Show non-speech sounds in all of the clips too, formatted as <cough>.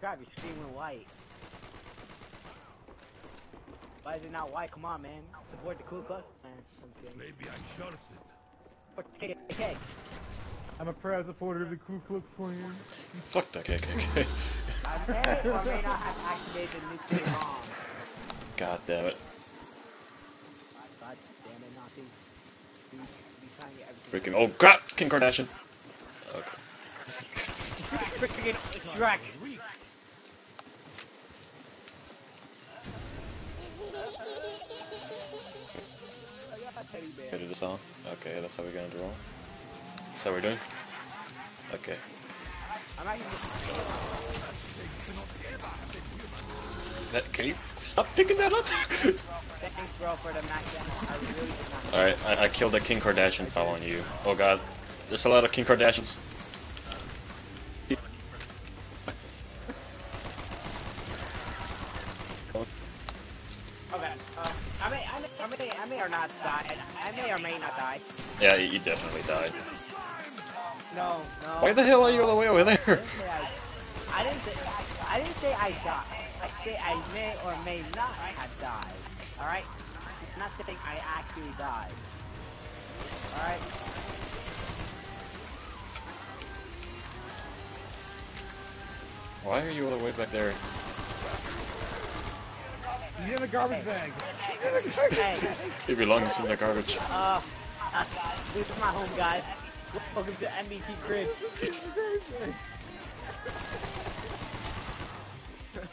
Crap, you're screaming white. Why is it not white? Come on, man. Support the Ku Klux man. I'm. Maybe I shorted. Support the KKK. I'm a proud supporter of the Ku Klux Klan. Fuck that KKK. I may or may not have activated the nuclear bomb. God damn it. God damn it, Nazi. Dude, you trying to get everything. Freaking. Oh crap! Kim Kardashian. Okay. Freaking Shrek. I got bear. Song? Okay, that's how we're gonna draw. That's how we're doing? Okay. That, can you stop picking that up? <laughs> Alright, I, I killed a King Kardashian following you. Oh god. There's a lot of King Kardashians. Yeah, you you definitely died. No, no. Why the hell are you all the way over there? I, I didn't say I, I didn't say I died. I say I may or may not have died. All right. It's not saying I actually died. All right. Why are you all the way back there? He's in the garbage bag. Hey, He belongs in the garbage. uh, uh, this is my home, guys. Welcome to MTV Crib.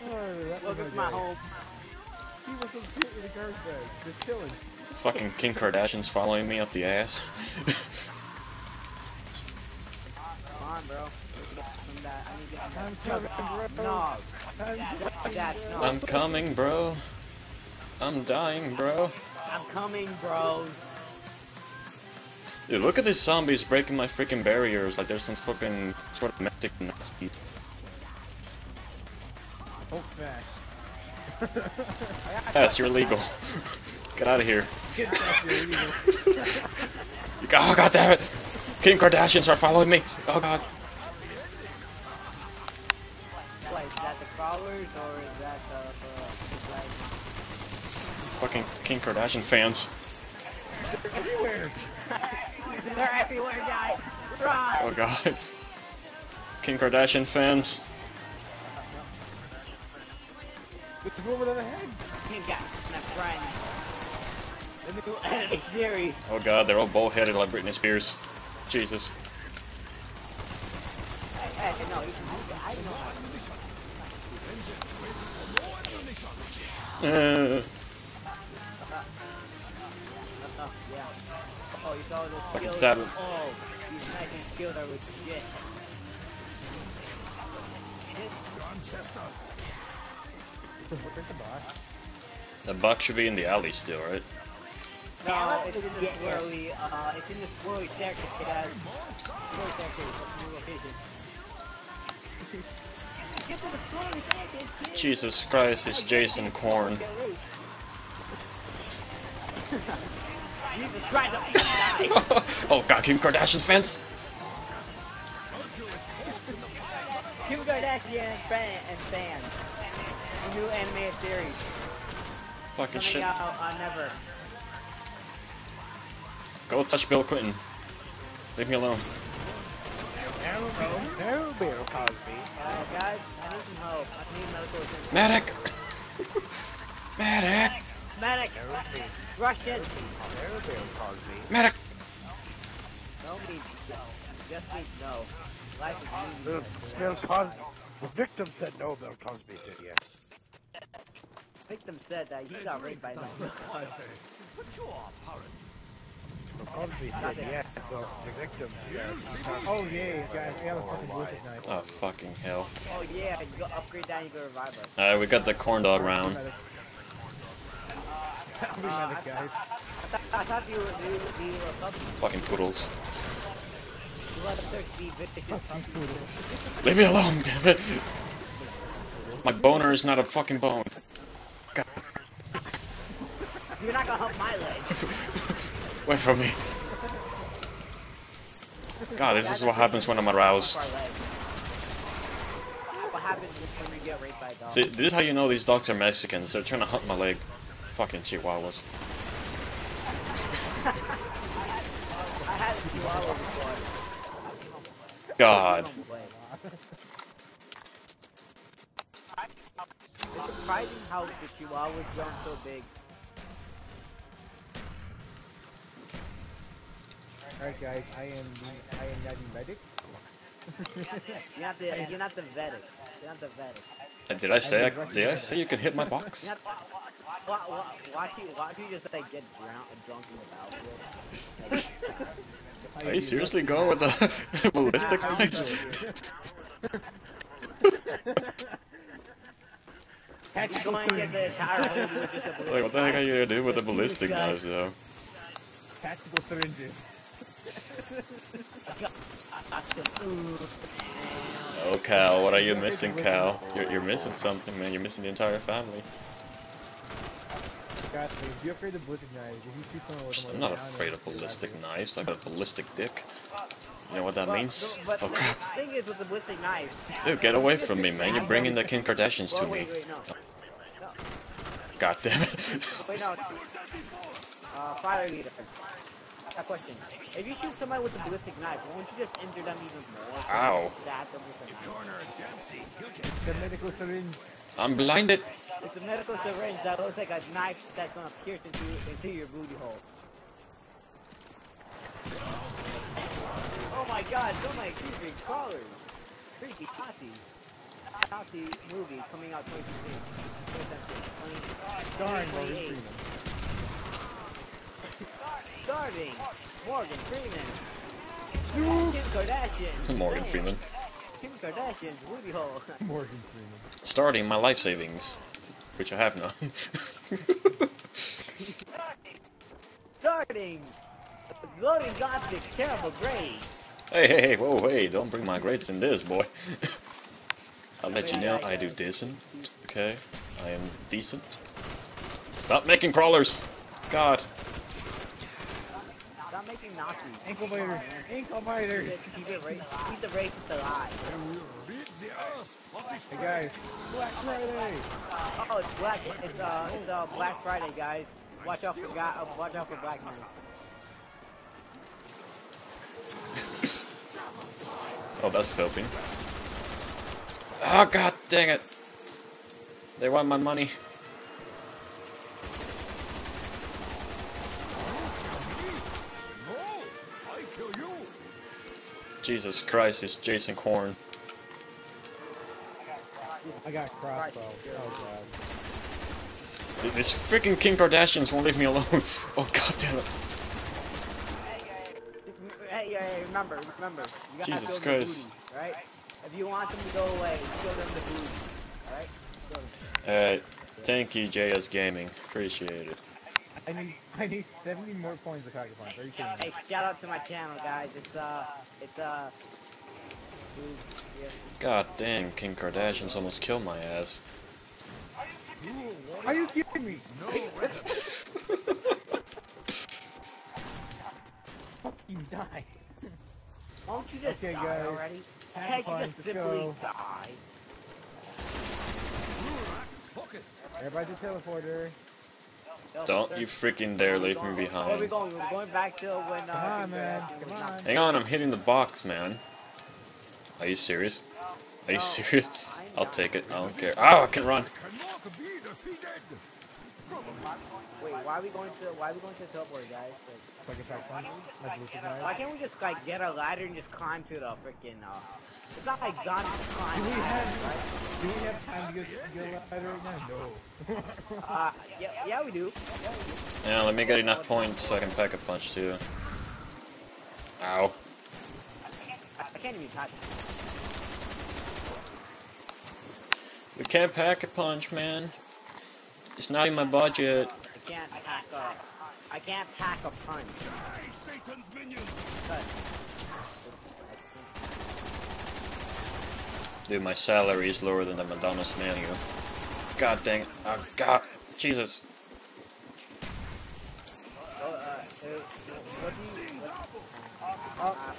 Oh, Welcome to my home. He was so cute in the garbage bag. Just chilling. Fucking King Kardashian's following me up the ass. Come on, bro. From that, I need to get I'm coming, bro. No. I'm coming, bro. I'm dying, bro. I'm coming, bro. Dude, look at these zombies breaking my freaking barriers like there's some fucking sort of Mexican Nazis. Smash. Yes, you're illegal. <laughs> Get out of here. Get back here. <laughs> Oh god damn it! King Kardashians are following me! Oh god. Wait, is that the crawlers or is that the, Fucking King Kardashian fans. Everywhere. They're everywhere, guys. Run! Oh god. King Kardashian fans. With the woman on the head. You got my friend. The new <laughs> enemy series. Oh god, they're all bullheaded like Britney Spears. Jesus. Hey, hey, no, you can do that. I know how to do Uh, Fucking stab him. Oh, these sniping skills are with the buck should be in the alley still, right? No, it's in the swirly, uh, it's in the swirly. It has swirly staircase, that's the new location. Get to the swirly staircase, kid! Jesus Christ, it's Jason Korn. <laughs> Jesus <laughs> Christ, oh god, Kim Kardashian fans! Kim Kardashian and fan and fans. New animated series. Fucking Coming shit. out on Never. Go touch Bill Clinton. Leave me alone. No, Bill Cosby. Uh, guys, I need some help. I need medical attention. Medic! <laughs> Medic! Medic! Rush it! No, Bill Cosby. Medic! No need no. Just need no. Life is Bill, meaningless. Bill Cosby. The victim said no, Bill Cosby said yes. Victim said that he got raped by no. Bill Cosby said yes, so the victim said. Oh, yeah, guys, we have a fucking Lucas knife. Oh, fucking hell. Oh yeah, you go upgrade that and you go revive us. Alright, we got the corn dog round. Medic. I'll be medic, guys. I thought, I thought you were, you, you were puppy. Fucking poodles. You let us be vicious. Leave me alone, damn it! My boner is not a fucking bone. You're not gonna help my leg. <laughs> Wait for me. God, this is what happens when I'm aroused. Our leg. What happens when you get raped by a dog. See, this is how you know these dogs are Mexicans. They're trying to hunt my leg. Fucking chihuahuas. I had a chihuahua before. God. It's surprising how the chihuahuas grown so big. Alright guys, I am the, I am now the medic. You're not the you're not the vedic. You're not the vedic. Uh, Did I say I, did I say you could hit my box? You're not, wa- wa- watch you watch you just like get drowned drunk in the battlefield. Are you seriously going with the <laughs> ballistic How knives? Heck, go and get the entire whole with just a <laughs> Like, what the heck are you gonna do with the ballistic knives, though? Tactical syringes. Oh, Cal, what are you missing, Cal? You're, you're missing something, man. You're missing the entire family. God, if you're afraid of ballistic knives, if you shoot someone with I'm not afraid of ballistic knives. I got a ballistic dick. You know what that means? But Oh the crap. thing is with the ballistic knife. Dude, get away from me, man. You're bringing the Kim Kardashians to me. wait, wait, no. God damn it. <laughs> Wait, no. Uh, fire leader. A question. If you shoot somebody with a ballistic knife, won't you just injure them even more? Ow. Stab them with a knife? The medical syringe. I'm blinded. It's a medical syringe that looks like a knife that's gonna pierce into into your booty hole. Oh my god, so many creepy crawlers. Freaky Tati. Tati movie coming out 2016. 2017. Darn, Morgan Freeman. Starting Morgan Freeman. Kim Kardashian. Morgan Freeman. Kim Kardashian's booty hole. <laughs> Morgan Freeman. Starting my life savings, which I have none. Starting Loading Gothic Terrible Grade. hey, hey, hey, whoa, hey, don't bring my grades in this, boy. I'll let you know I do decent. Okay, I am decent. Stop making crawlers. God. Stop making Nazis. Ankle biter. Ankle biter. Keep it, keep it ra- keep the racist alive. Hey guys, Black Friday. Oh, it's black. It's uh, it's uh, Black Friday, guys. Watch out for guy. Uh, watch out for black men. Oh, that's helping. Oh, god dang it. They want my money. Jesus Christ, it's Jason Korn. I got crossbow. Oh god. These freaking Kim Kardashians won't leave me alone. <laughs> Oh god damn it. Hey, hey, hey, remember, remember. You gotta Jesus fill the Christ. booty, right? If you want them to go away, fill them the booty. Alright? Alright, thank you JS Gaming. Appreciate it. I need I need 70 more points of pack a punch. Are you kidding me? Hey, shout out to my channel, guys. It's uh, it's uh. dude, yeah. God dang, Kim Kardashians almost killed my ass. Are you kidding me? No <laughs> Fucking die. Won't you just Okay, die guys. already? Pack Can't you just simply go. die? Everybody to teleporter. Don't you freaking dare leave me Where we behind. going? We're going back to when uh, Come on, man. Come on. Hang on, I'm hitting the box, man. Are you serious? Are you No, serious? I'm <laughs> I'll take it. I don't care. Oh, I can run. Wait, why are we going to? Why are we going to the teleport, guys? Like, Fucking pack punch. Like Lucas why can't we just like get a ladder and just climb to the freaking? Uh, it's not like Johnny just climb. Do we right? have do we have time to get get a ladder right now? No. <laughs> Uh, yeah, yeah, we do. Yeah, let me get enough points so I can pack a punch too. Ow. I, I can't even touch. it. We can't pack a punch, man. It's not in my budget. I can't pack a. I can't pack a punch. But- Dude, my salary is lower than the McDonald's menu. God dang it. Oh, God. Jesus. Oh, uh, uh, what do you? What, uh, I was gonna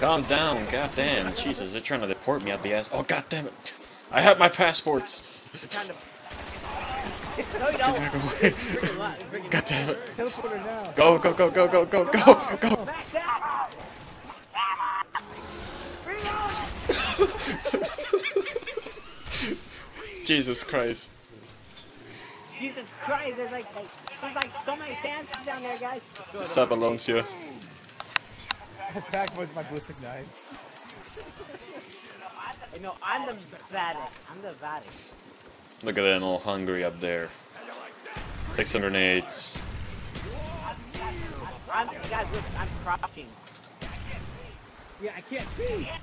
Calm down, goddamn. Jesus, they're trying to deport me out the ass. Oh, goddamn it. I have my passports. No, you don't. Back away. Freaking lot- freaking- God damn it. Go, go, go, go, go, go, go, go. Jesus Christ. Jesus Christ, there's like, there's like so many chances down there, guys. What's up, Alonso? Attack with my ballistic knife. You know, I'm the Vatican. I'm the Vatican. Look at them all hungry up there. 600 nades. I'm, guys, look, I'm crouching. Yeah, I can't see. <laughs>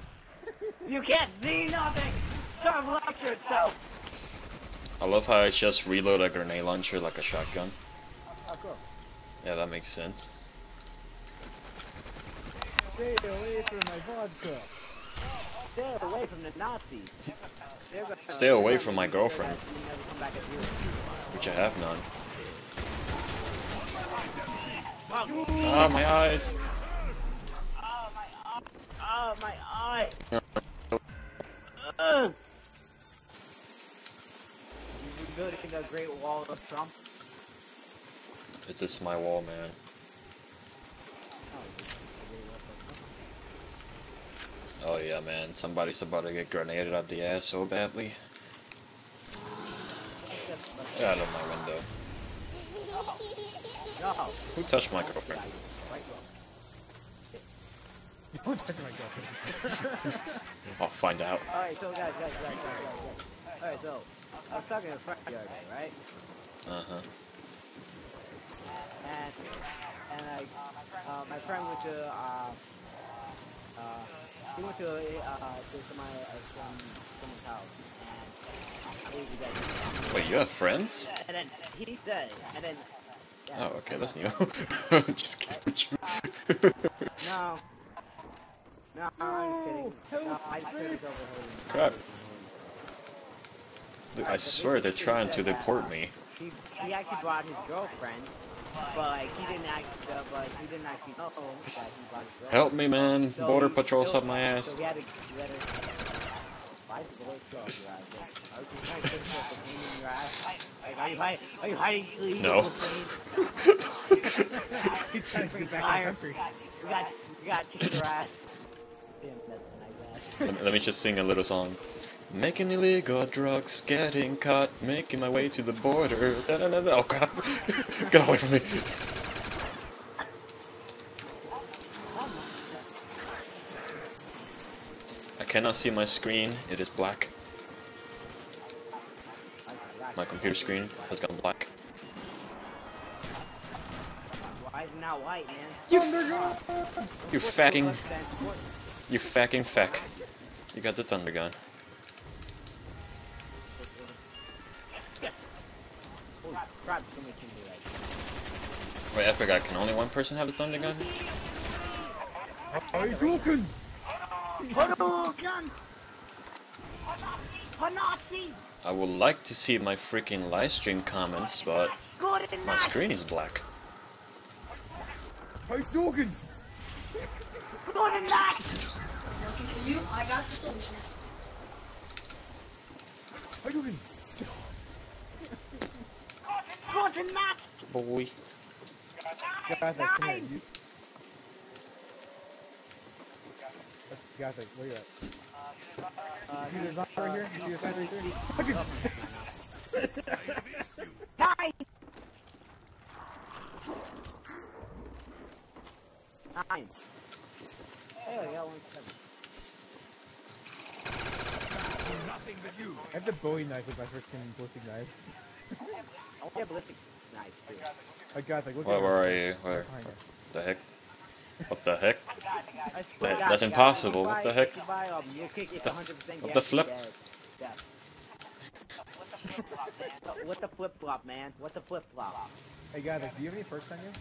You can't see nothing! Serve lecture itself! I love how I just reload a grenade launcher like a shotgun. Oh, cool. Yeah, that makes sense. Stay away from my vodka. Stay away from the Nazis. Stay away from my girlfriend. that you never come back as you. Which I have none. Oh, Ah, my eyes. oh, my eye! Ugh. You building a great wall of Trump? It is my wall, man. Oh yeah, man. Somebody's about to get grenaded up the ass so badly. Get out of my window. No. Who touched my girlfriend? Right, go. You don't touch my girlfriend. I'll find out. Alright, so guys, guys, guys, guys, guys, guys. Alright, so, I was talking to a friend the other day, right? Uh-huh. And, and like, uh, my friend went to, uh, uh, he went to, uh, to somebody, uh, some, someone's house, and he was like, Wait, you have friends? and then he said, and then, yeah, Oh, okay, that's new. <laughs> Just kidding. No. No, I'm kidding. No, I just heard it's. Crap. Dude, I swear they're trying to deport me. He, he actually brought his girlfriend, but like, he didn't act, uh, but he didn't actually know that he brought. Help me, man. So Border he- patrol's up my ass. So had to, had to, why is the voice go up your ass? Are you trying to put the pain in your ass? Like, are you hiding, are you hiding illegal No. pain? He's trying to get back in country. You got, you got to your ass. Damn, that's nice ass. Let, let me just sing a little song. Making illegal drugs, getting caught, making my way to the border. Da, da, da, da. Oh crap! <laughs> Get away from me! I cannot see my screen. It is black. My computer screen has gone black. Why is not white, man? You, What's you fucking, plus then? What- you fucking feck. You got the thunder gun. Wait, I forgot. Can only one person have a thunder gun? Are you talking? Hadouken! Hanazi! I would like to see my freaking live stream comments, but my screen is black. Are you talking? Good enough! Working for you, I got the solution. Are you talking? Good enough! Boy. Guys, like, come here. You... Guys, like, where you at? Uh, You see the sign right here? You see the sign right there? Hi! Nine. Hey, I got one seven. I have the Bowie knife with my first freaking ballistic knife. I want a ballistic knife, too. Oh, guys, like, look Where, at where are you? Where? Behind. The heck? What the heck? I swear That- that's impossible. What the heck? if you buy, you'll kick it The- 100% what the flip? What the flip flop, man? What the flip flop? Hey, guys, like, do you have any perks on you?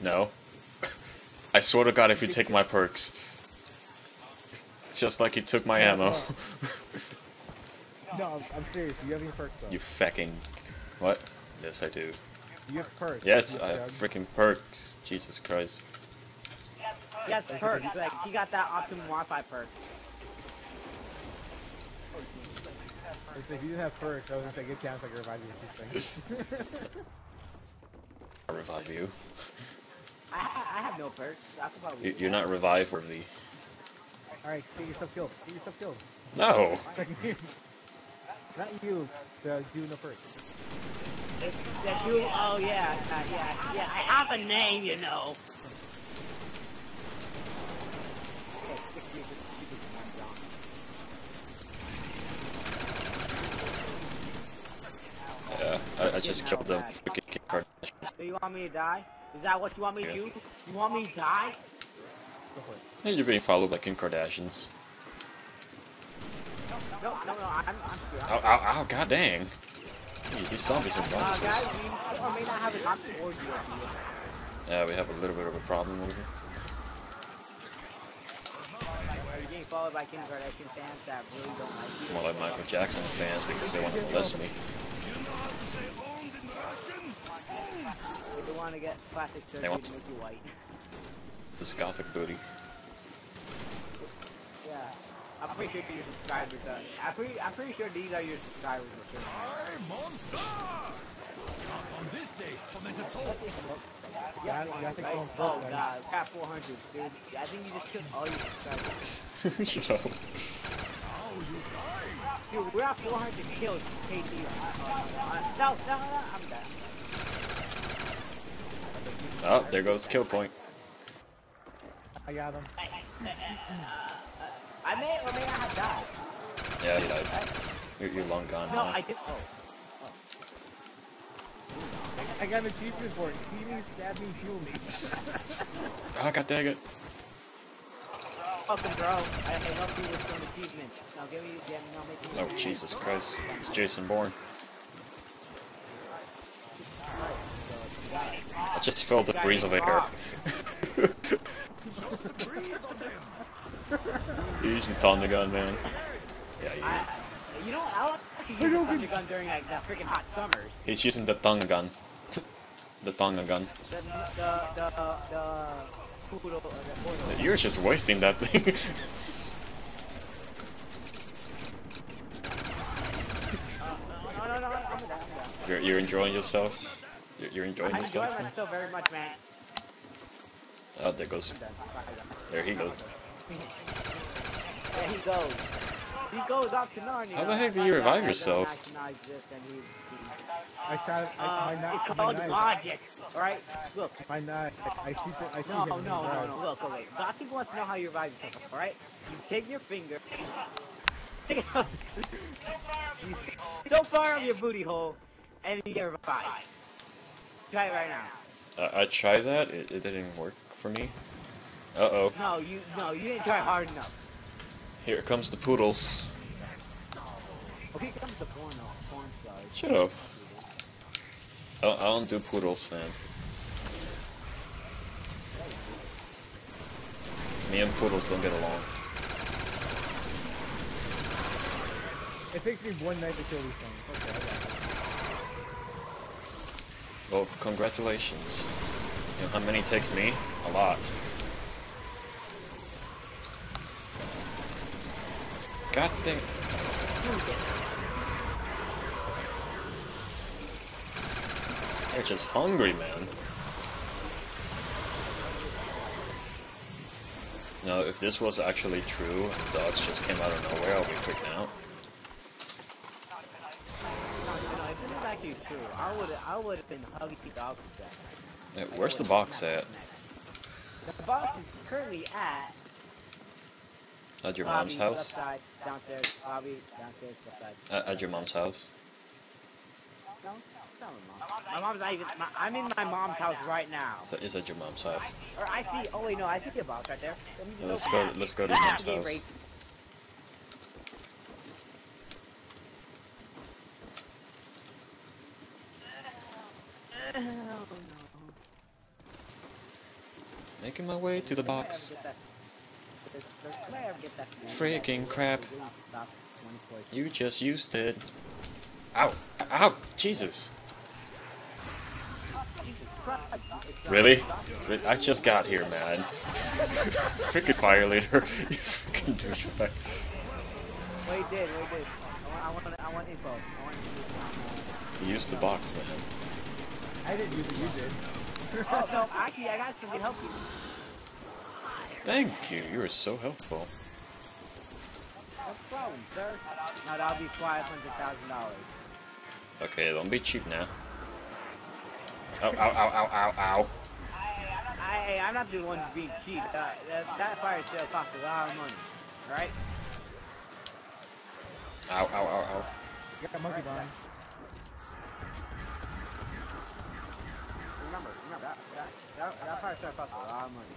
No. I swear to God, if you take my perks. It's just like you took my ammo. <laughs> No, I'm, I'm serious. Do you have any perks, though? you fucking. What? Yes, I do. Do you have perks? Yes, I have freaking perks. Jesus Christ. He has perks. Like he got that optimum Wi-Fi perk. If you didn't have perks, I was gonna say get chance like revive you or something. I'll revive you. I, I I have no perks. That's about You- You're not revive worthy. Alright, get yourself killed. Get yourself killed. No! <laughs> Not you, the dude no perks. That you, oh yeah, uh, yeah, yeah. I have a name, you know. Yeah, I, I just killed the freaking Kardashian. So you want me to die? Is that what you want me to Yeah. do? You want me to die? Go for it. Hey, you're being followed by Kim Kardashians. No, no, no. I'm, I'm sure. Ow, ow, ow, god dang. Hey, these zombies are monsters. Yeah, we have a little bit of a problem over here. More like Michael Jackson fans because they want to molest me. They want to get surgery want- to. This gothic booty. Yeah. I'm pretty sure your subscribers are. I'm pretty, I'm pretty sure these are your subscribers. for sure. Yeah, yeah, I think Right? someone's Oh broke, man. god, cap 400, dude. I think you just killed all your subscribers. <laughs> Shut up. Dude, we're at 400 kills, KT. Uh, uh, no, no, no, I'm dead. Oh, there goes kill point. I got him. <laughs> I may or may not have died. Yeah, you died. You're, you're long gone No, now. I did. Oh. I got an achievement for it. See me, stab me, heal me. Oh, <laughs> god dang it. Fucking bro, I, I helped you with some achievements. Now give me, give me, now make me. Oh, Jesus Christ. It's Jason Bourne. I just felt the breeze of air. Use the Thunder Gun, man. Yeah, I, you, you know, I like to use the thunder gun during like the freaking hot summers. he's using the Thunder Gun. the Thunder Gun. The, the, the, the, poodle, uh, the. You're just wasting that thing. <laughs> No, no, no, down. you're, you're enjoying yourself? You're, you're enjoying I enjoy yourself? myself very much, man. Oh, there goes. There he goes. There he goes. He goes up to Narnia. How the heck do you revive yourself? I shot. I, Uh, my it's called knife. logic. Alright? Look. My knife. I, I shoot it. I shoot No, him. no, no, no. Look, look, look. Gossip wants to know how you revive yourself, alright? You take your finger. Take it out. you so far up your booty hole, and you get revived. Try it right now. I, I tried that. It, it didn't work for me. Uh oh. No, you, no, you didn't try hard enough. Here comes the poodles. Here comes the porno, porn star. Shut up. I, I don't do poodles, man. Me and poodles don't get along. It takes me one night to kill these things. Okay, I. Well, congratulations. You know how many takes me? A lot. God dang. They're just hungry, man. Now, if this was actually true, and dogs just came out of nowhere, I'll be freaking out. No, you know, if this is actually true, I would I would have been hugging the dog with that. Hey, where's the box at? The box is currently at At your Bobby, mom's house? Left side, downstairs. Bobby, downstairs, left side. At, at your mom's house? No, it's not my mom. My mom's not even. My, I'm in my mom's house right now. Is that, is that your mom's house? Or I see. Oh wait, no, I see the box right there. Let me just Let's go. it. Let's go to your mom's house. raped. Oh. Making my way to the box. Freaking crap! Stop. One point. You just used it. Ow! Ow! Jesus! surprised. It's, Really? I just got here, man. <laughs> freaking fire leader. <laughs> you freaking douchebag. What he did, what he did. I want, I want, I want info. I want info. He used the box, man. I didn't use it, you did. <laughs> Oh, no, actually, I got something to help you. Thank you. You were so helpful. No problem, sir. No, that'll be five hundred thousand dollars. Okay, don't be cheap now. Ow, ow, ow, ow, ow, ow. I, I'm not the one being cheap. Uh, that, that fire sale costs a lot of money, right? Ow, ow, ow, ow. You got monkey bomb. Remember, remember that that, that, that fire sale costs a lot of money,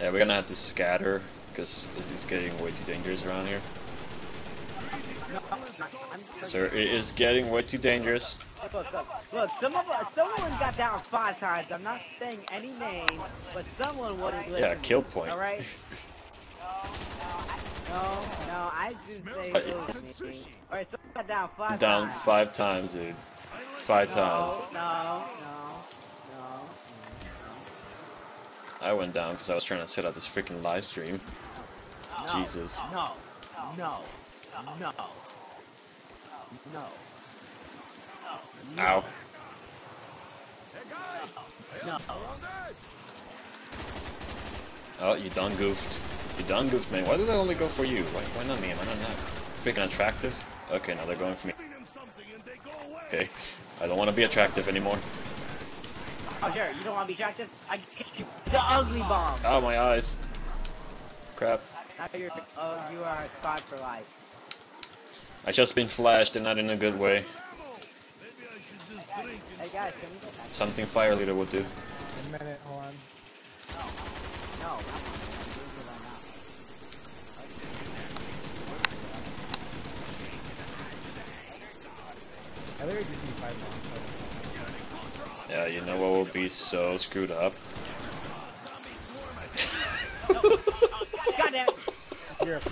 Yeah, we're gonna have to scatter because it's getting way too dangerous around here. No, I'm not, I'm Sir, it is getting way too dangerous. Look, look, look, look, some of us, someone got down five times. I'm not saying any name, but someone wouldn't listen. Yeah, kill point. All right. <laughs> No, no, I didn't say it was me. All right, someone got down five Down times. five times, dude. Five No, times. no, no, no, I went down because I was trying to set up this freaking live stream. no. Jesus. No, no, no, no. Ow. No. Oh, you done goofed. You done goofed, man. Why do they only go for you? Why, why not me? Am I not, not freaking attractive? Okay, now they're going for me. Okay. I don't want to be attractive anymore. Oh, sure. You don't want to be attractive? I get you the ugly bomb. Oh, my eyes. Crap. Now you're, oh, you are a spot for life. I just been flashed and not in a good way. Hey guys, can we get that? Something Fire Leader would do. A minute, hold on. No, I'm doing it right now. I just need five bombs. Yeah, you know what will be so screwed up? God damn it. So you're a.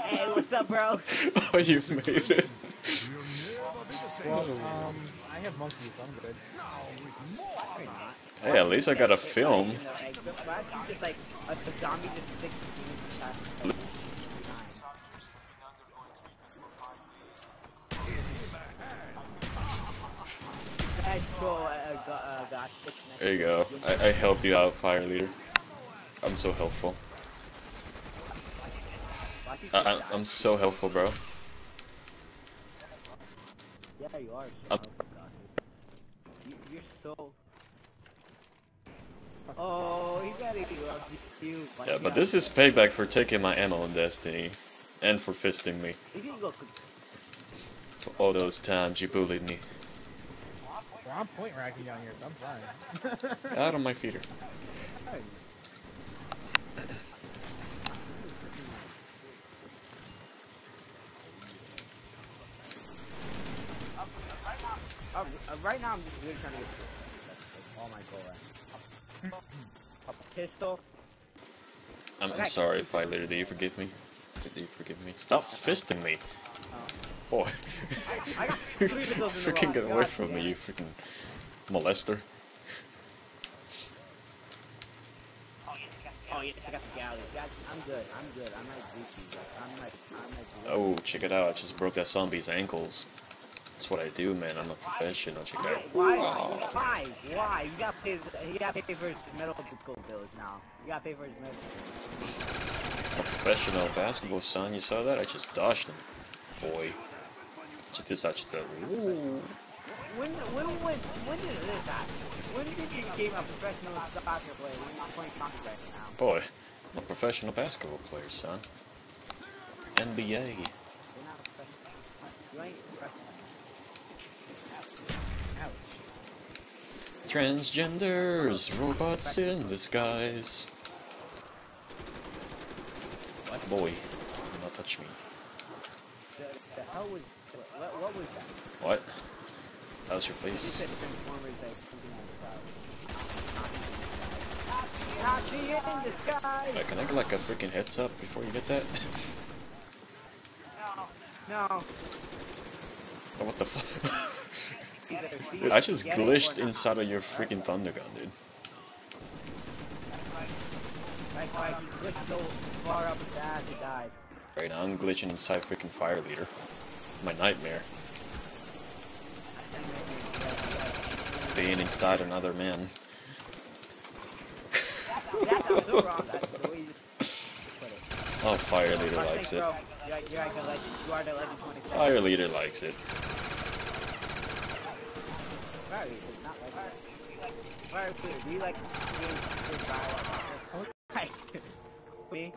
Hey, what's up, bro? oh, you've made it. Well, um, I have monkeys, I'm good. Hey, at least I got a film. There you go. I, I helped you out, Fire Leader. I'm so helpful. I, I, I'm so helpful, bro. Yeah, you are. I'm- So you, you're so. Oh, he got it. You, Yeah, but this is payback for taking my ammo in Destiny. And for fisting me. You can go. For all those times you bullied me. Well, I'm point racking down here, so I'm fine. Out on my feeder. <laughs> Uh, uh, right now, I'm just really trying to get. That's all my goal. Right? A pistol. I'm, I'm sorry, Leader. Do you forgive me? Do you forgive me? Stop fisting me. Boy. I pistols <laughs> in a freaking get away God from me, you freaking molester. Oh yes, I got the Galil. God, I'm good. I'm good. I'm like Gucci. Like, I'm like, I'm like. Oh, check it out. I just broke that zombie's ankles. That's what I do, man. I'm a professional. Check it out. Why? Why? Why? You gotta pay. You gotta pay for his medical bills now. You gotta pay for his medical. I'm a professional basketball son. You saw that? I just dodged him. Boy. Check this out. Check that. Ooh. When when when when did this happen? When did you become a professional soccer player? When you're playing soccer right now? Boy. I'm a professional basketball player, son. NBA. You're not a professional. You ain't a professional. Transgenders, robots in disguise. What boy? Do not touch me. Was what, what, was that? What? How's your face? can I get like a freaking heads up before you get that? <laughs> No, no. Oh, what the fuck? I just glitched inside of your freaking thunder gun, dude. Right now I'm glitching inside freaking Fire Leader. My nightmare. Being inside another man. <laughs> Oh, Fire Leader likes it. Bro. You're, you're like legend. You are the legend Fire Leader likes it. Fire Leader, not like that. Fire Leader, do you like being being me?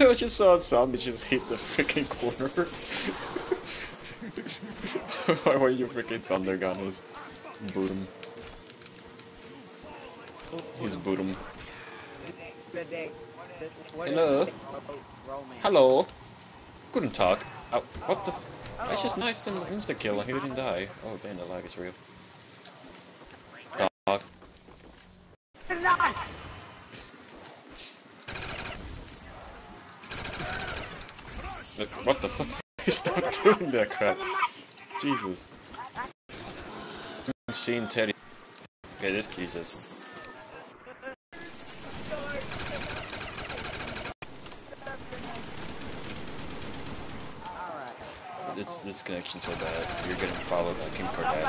I just saw a zombie just hit the freaking corner. <laughs> Why were your freaking thunder gun is boot him. He's boot him. Good day. What is oh, oh. Hello? Couldn't talk. Oh, what the? I just knifed him insta kill and he didn't die. Oh damn, the lag is real. Dog. Look, What the fuck? <laughs> Stop doing that crap. Jesus. Seeing Teddy. Okay, this Jesus. This this connection's so bad. You're getting followed by Kim Kardashian.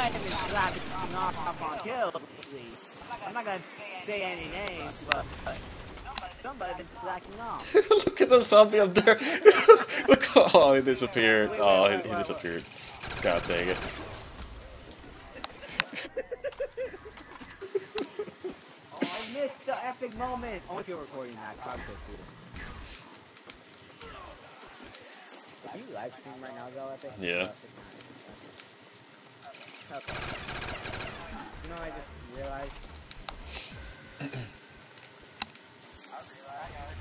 I'm not gonna say any names, but. <laughs> Look at the zombie up there. <laughs> Look, oh, he disappeared. Oh, he, he disappeared. God dang it. <laughs> Oh, I missed the epic moment. Only if you're recording that. Are you live streaming right now, though, Epic? Yeah. Okay. You know, I just realized.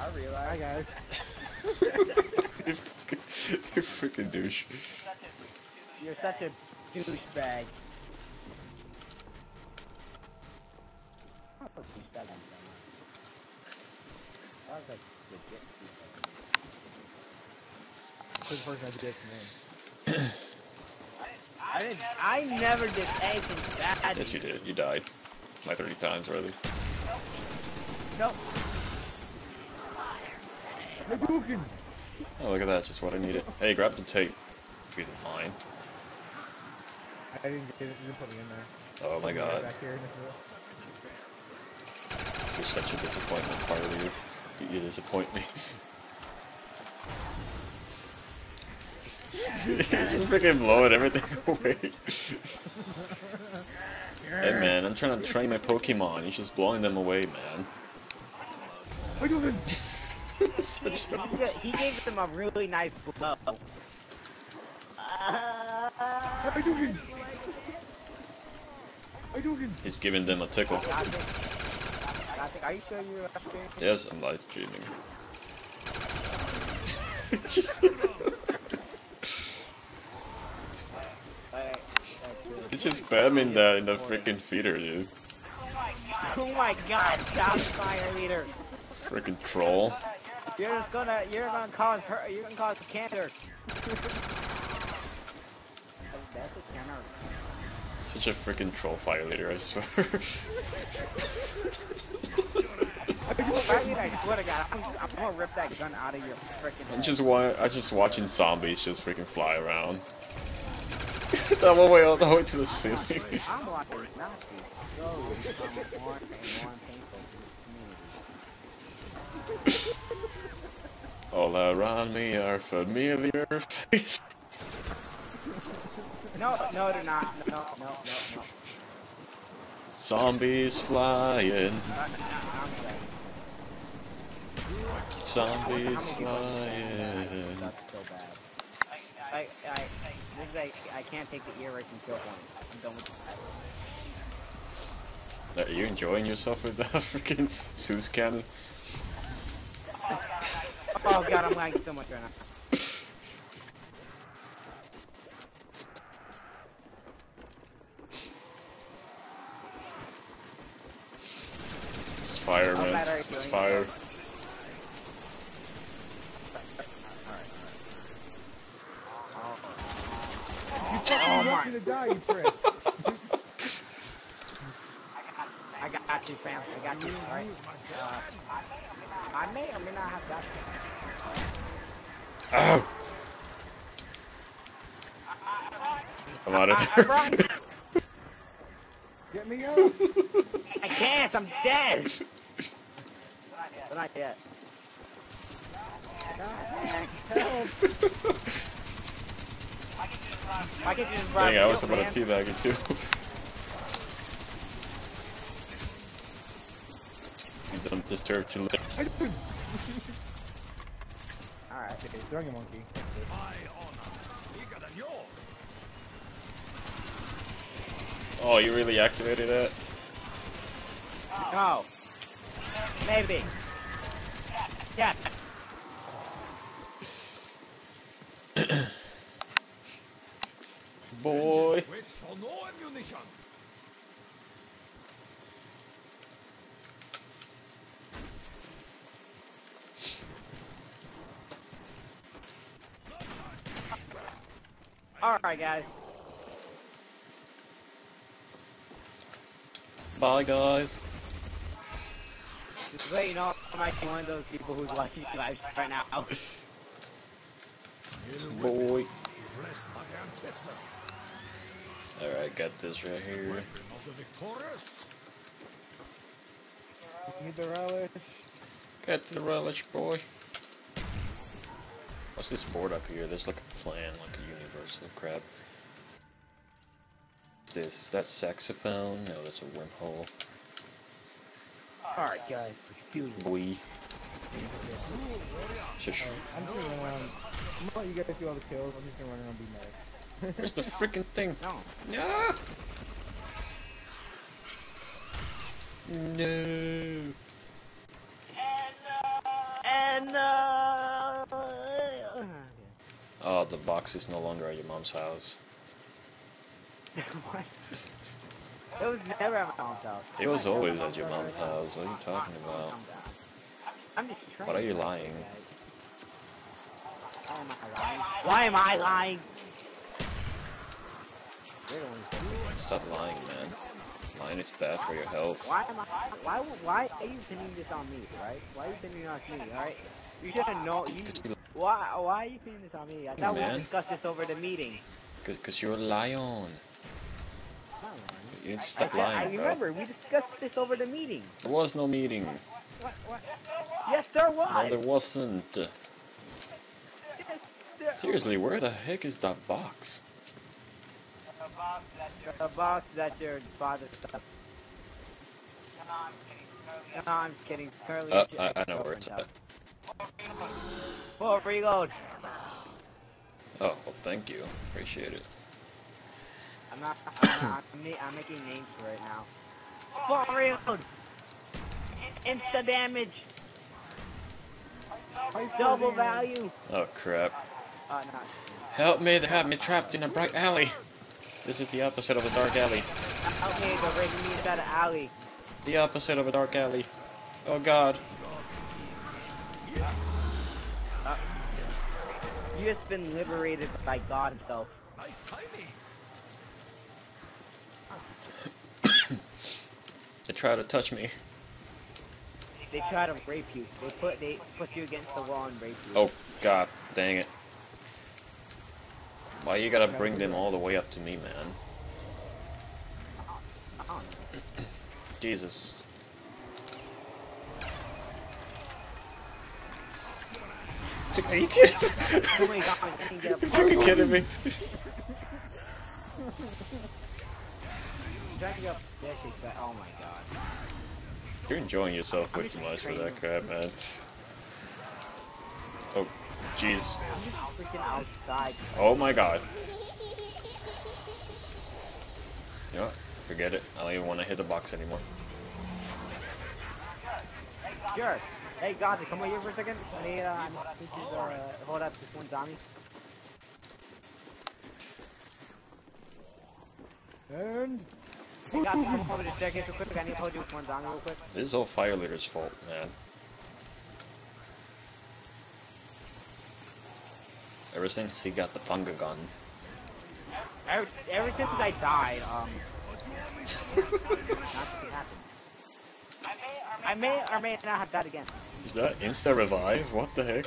I realized. Hi guys. <laughs> you freaking- you freaking douche. You're such a douchebag. That was like legit douchebag. This is the first time I did it. I didn't. I never did anything bad. Yes, you did. You died. My 30 times already. Nope. Hadouken! Oh, look at that. Just what I needed. Hey, grab the tape. If you don't mind. I didn't get it, you didn't put me in there. Oh my god. Back here in this room. You're such a disappointment, part you. You disappoint me. <laughs> He's just freaking blowing everything away. hey man, I'm trying to train my Pokemon. He's just blowing them away, man. Hadouken! <laughs> Such a... He, he gave them a really nice blow. Hadouken! Hadouken! He's giving them a tickle. Gothic, Gothic, are you sure you're? Yes, I'm live streaming. <laughs> just, Alright, he's just spamming that in the freaking feeder, dude. Oh my god, stop fire leader. Freaking troll. You're just gonna, you're gonna cause her, you're gonna cause cancer. That's a camera. Such a freaking troll fire leader, I swear. <laughs> I swear to God, I'm, I'm gonna rip that gun out of your freaking I'm just wa I'm just watching zombies just freaking fly around. That one way all the way to the ceiling. I'm watching Nazis slowly become more and more painful to this community. all around me are familiar faces. No, no, they're not. No, no, no, no. Zombies flying. No, I'm sorry. Zombies flying. I, I, this is like, I can't take the ear rape and kill one. I'm done with that. Uh, are you enjoying yourself with that <laughs> freaking Zeus cannon? <laughs> Oh god, I'm lagging so much right now. It's fire, man. It's, it's Oh You my! want to die, you prick. I got, got you, fam. I got you. All right. <laughs> Uh, I may or may not have got you. Ow! I'm out of I, I there. brought. Get me up. I can't. I'm dead. But not yet. Help. I can just run. Dang, I was Yo, about to man. teabag you <laughs> too. you don't deserve to live. <laughs> All right. Okay, throwing a monkey. Oh, you really activated it? No. Maybe. Yeah. Boy. All right, guys. Bye, guys. Just let you know, I'm actually one of those people who's watching live right now. Boy. Alright, got this right here. Need the relish. Got the relish, boy. What's this board up here? There's like a plan, like a universal crap. What's this? Is that saxophone? No, that's a wormhole. All right, guys. Excuse me. Boy. Shush. I'm just gonna run around. I'm gonna let you guys do all the kills. I'm just gonna run around and be nice. Where's the freaking thing? No. No. No. And uh. Oh, the box is no longer at your mom's house. what? It was never at my mom's house. It was always at your mom's house. What are you talking about? I'm just trying. What are you lying? Why am I lying? Why am I lying? You're the one who's saying- Stop lying, man. Lying is bad for your health. Why am I? Why? Why are you pinning this on me, right? Why are you pinning it on me, alright? You should have known. You. Why? Why are you pinning this on me? I thought we discussed this over the meeting. Cause, cause you're a lion. I'm not lying. You need to I, stop I, I lying, bro. remember we discussed this over the meeting. There was no meeting. What? What? Yes, there was. No, there wasn't. Yes, there- Seriously, where the heck is that box? The box that your father stuck. No, I'm kidding. Currently, Uh, I, I know where it's at. Full reload. Oh, well, thank you. Appreciate it. I'm not. I'm, not, I'm, I'm making names right now. Full reload. Insta damage. Double value. Oh, crap. Uh, no. Help me, they have me trapped in a bright alley. This is the opposite of a dark alley. Okay, they're breaking me inside the alley. The opposite of a dark alley. Oh, God. You just been liberated by God himself. Nice timing. They try to touch me. They try to rape you. They put they put you against the wall and rape you. Oh, God. Dang it. Why you gotta bring them all the way up to me, man? <coughs> Jesus. Are you kidding? Oh my God, I get You're fucking kidding me. Trying to get a staircase, but oh my God. You're enjoying yourself way too much for that crap, man. Oh, jeez. I'm just freaking outside. Oh my god. You know what? Forget it. I don't even want to hit the box anymore. Sure. Hey, God, come over here for a second. I need, uh, I need to uh, hold up this one zombie. And Hey, God, come over the staircase real quick. I need to hold you with one zombie real quick. This is all Fire Leader's fault, man. Ever since he got the Funga gun. ever, ever since I died, um. I may or may not have died again. Is that insta revive? What the heck?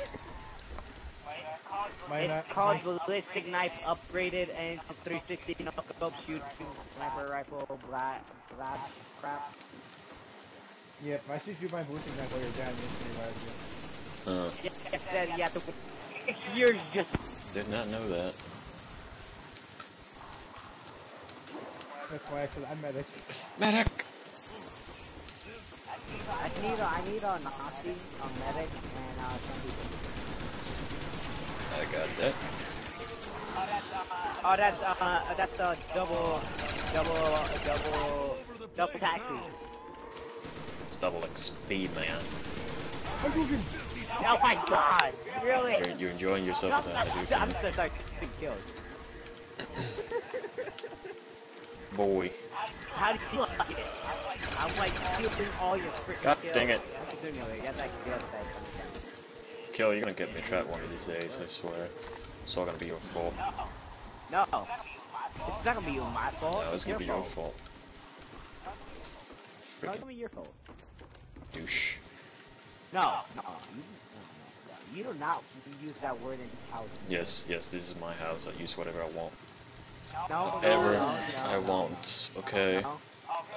My, It's called ballistic knife upgraded and it's 360 no scope shooting sniper rifle blast blast crap. Yeah, I should shoot my boosting knife while you're down and instantly revive you. Uh, Yeah, it said you have to six years just did not know that. That's why I said I'm medic. Medic! I need a I need a Nazi, a medic, and uh some people. I got that. Oh that's uh that's the double double double double taxi. It's double like speed, man. Oh my god! Really? You're, you're enjoying yourself with that I'm Hadouken. so sorry to kill. Boy. How do you like it? I'm like stealing all your freaking God kills. dang it. Anyway, that's actually the other side. Kill, you're gonna get me trapped one of these days, I swear. It's all gonna be your fault. No. It's not gonna be my fault. No, it's gonna be your fault. No, it's Freaking gonna be your fault. douche. No, no. You, no, no, you do not use that word in house. Yes, yes, this is my house. I use whatever I want. No, Whatever no, no, no, I want, okay? No.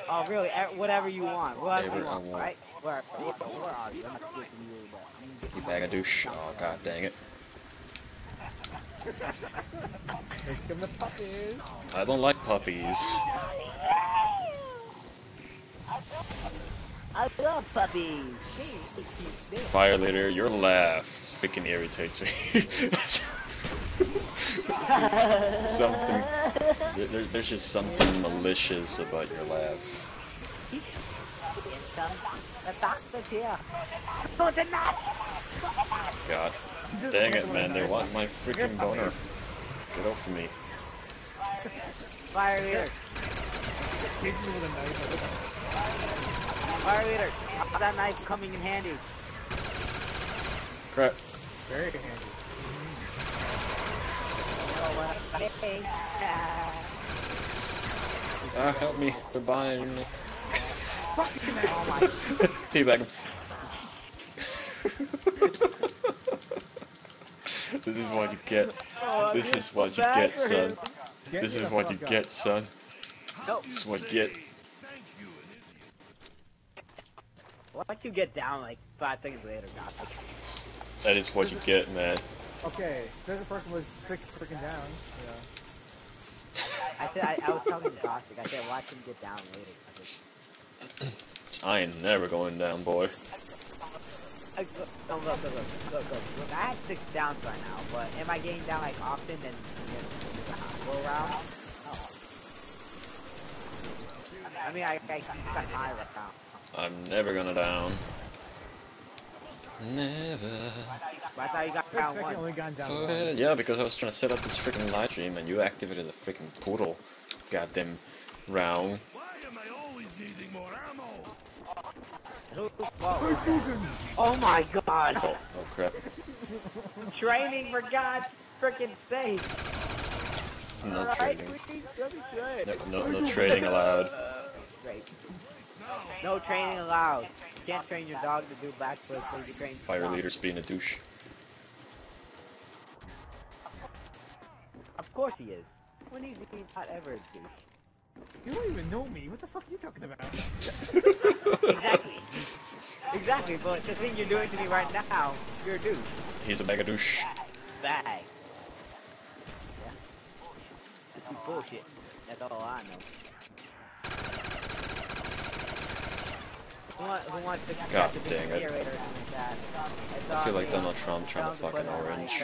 Oh, really? E- Whatever you want. Whatever Whatever I want, want. right? Where, where, where are you? I'm not giving you that. You bag of douche. Oh, god dang it. Here come the puppies. I don't like puppies. I love puppies. Fire leader, your laugh freaking irritates me. <laughs> Something. there- there- there's just something malicious about your laugh. The doctor's here. No, they're not. God. Dang it, man. They want my freaking boner. Get off of me. Fire leader. Hit me with a knife. Fire leader. How's that knife coming in handy? Crap. Very handy. You know what? Hey. Ah, help me. They're buying me. Oh my. <laughs> Teabag him. <laughs> this is what you get. This is what you get, son. This is what you get, son. This is what you get. Once you get down, like, five seconds later, Gothic. That is what you get, man. Okay, the person was freaking, freaking down, Yeah. I said I, I, was telling Gothic, I said watch him get down later. I ain't never going down, boy. I, go go go go go! I had six downs right now, but am I getting down like often than you know, round? I mean, I, I, I, I high right now. I'm never gonna down. Never. But I thought you got Freak one. only gone down Go Yeah, because I was trying to set up this freaking live stream and you activated the freaking portal. Goddamn round. Why am I always needing more ammo? Oh my god! Oh, oh crap. Training for God's freaking sake! No Alright, trading. please, that'd be good. No, no, no trading allowed. Great. No training allowed. You can't train your dog to do backflips so you train Fire leader's being a douche. Of course he is. When he's he's not ever a douche. You don't even know me. What the fuck are you talking about? <laughs> Exactly. exactly, but the thing you're doing to me right now, you're a douche. He's a mega douche. Bag. Yeah. This is bullshit. That's all I know. God dang it. I feel like Donald Trump trying to fuck an orange.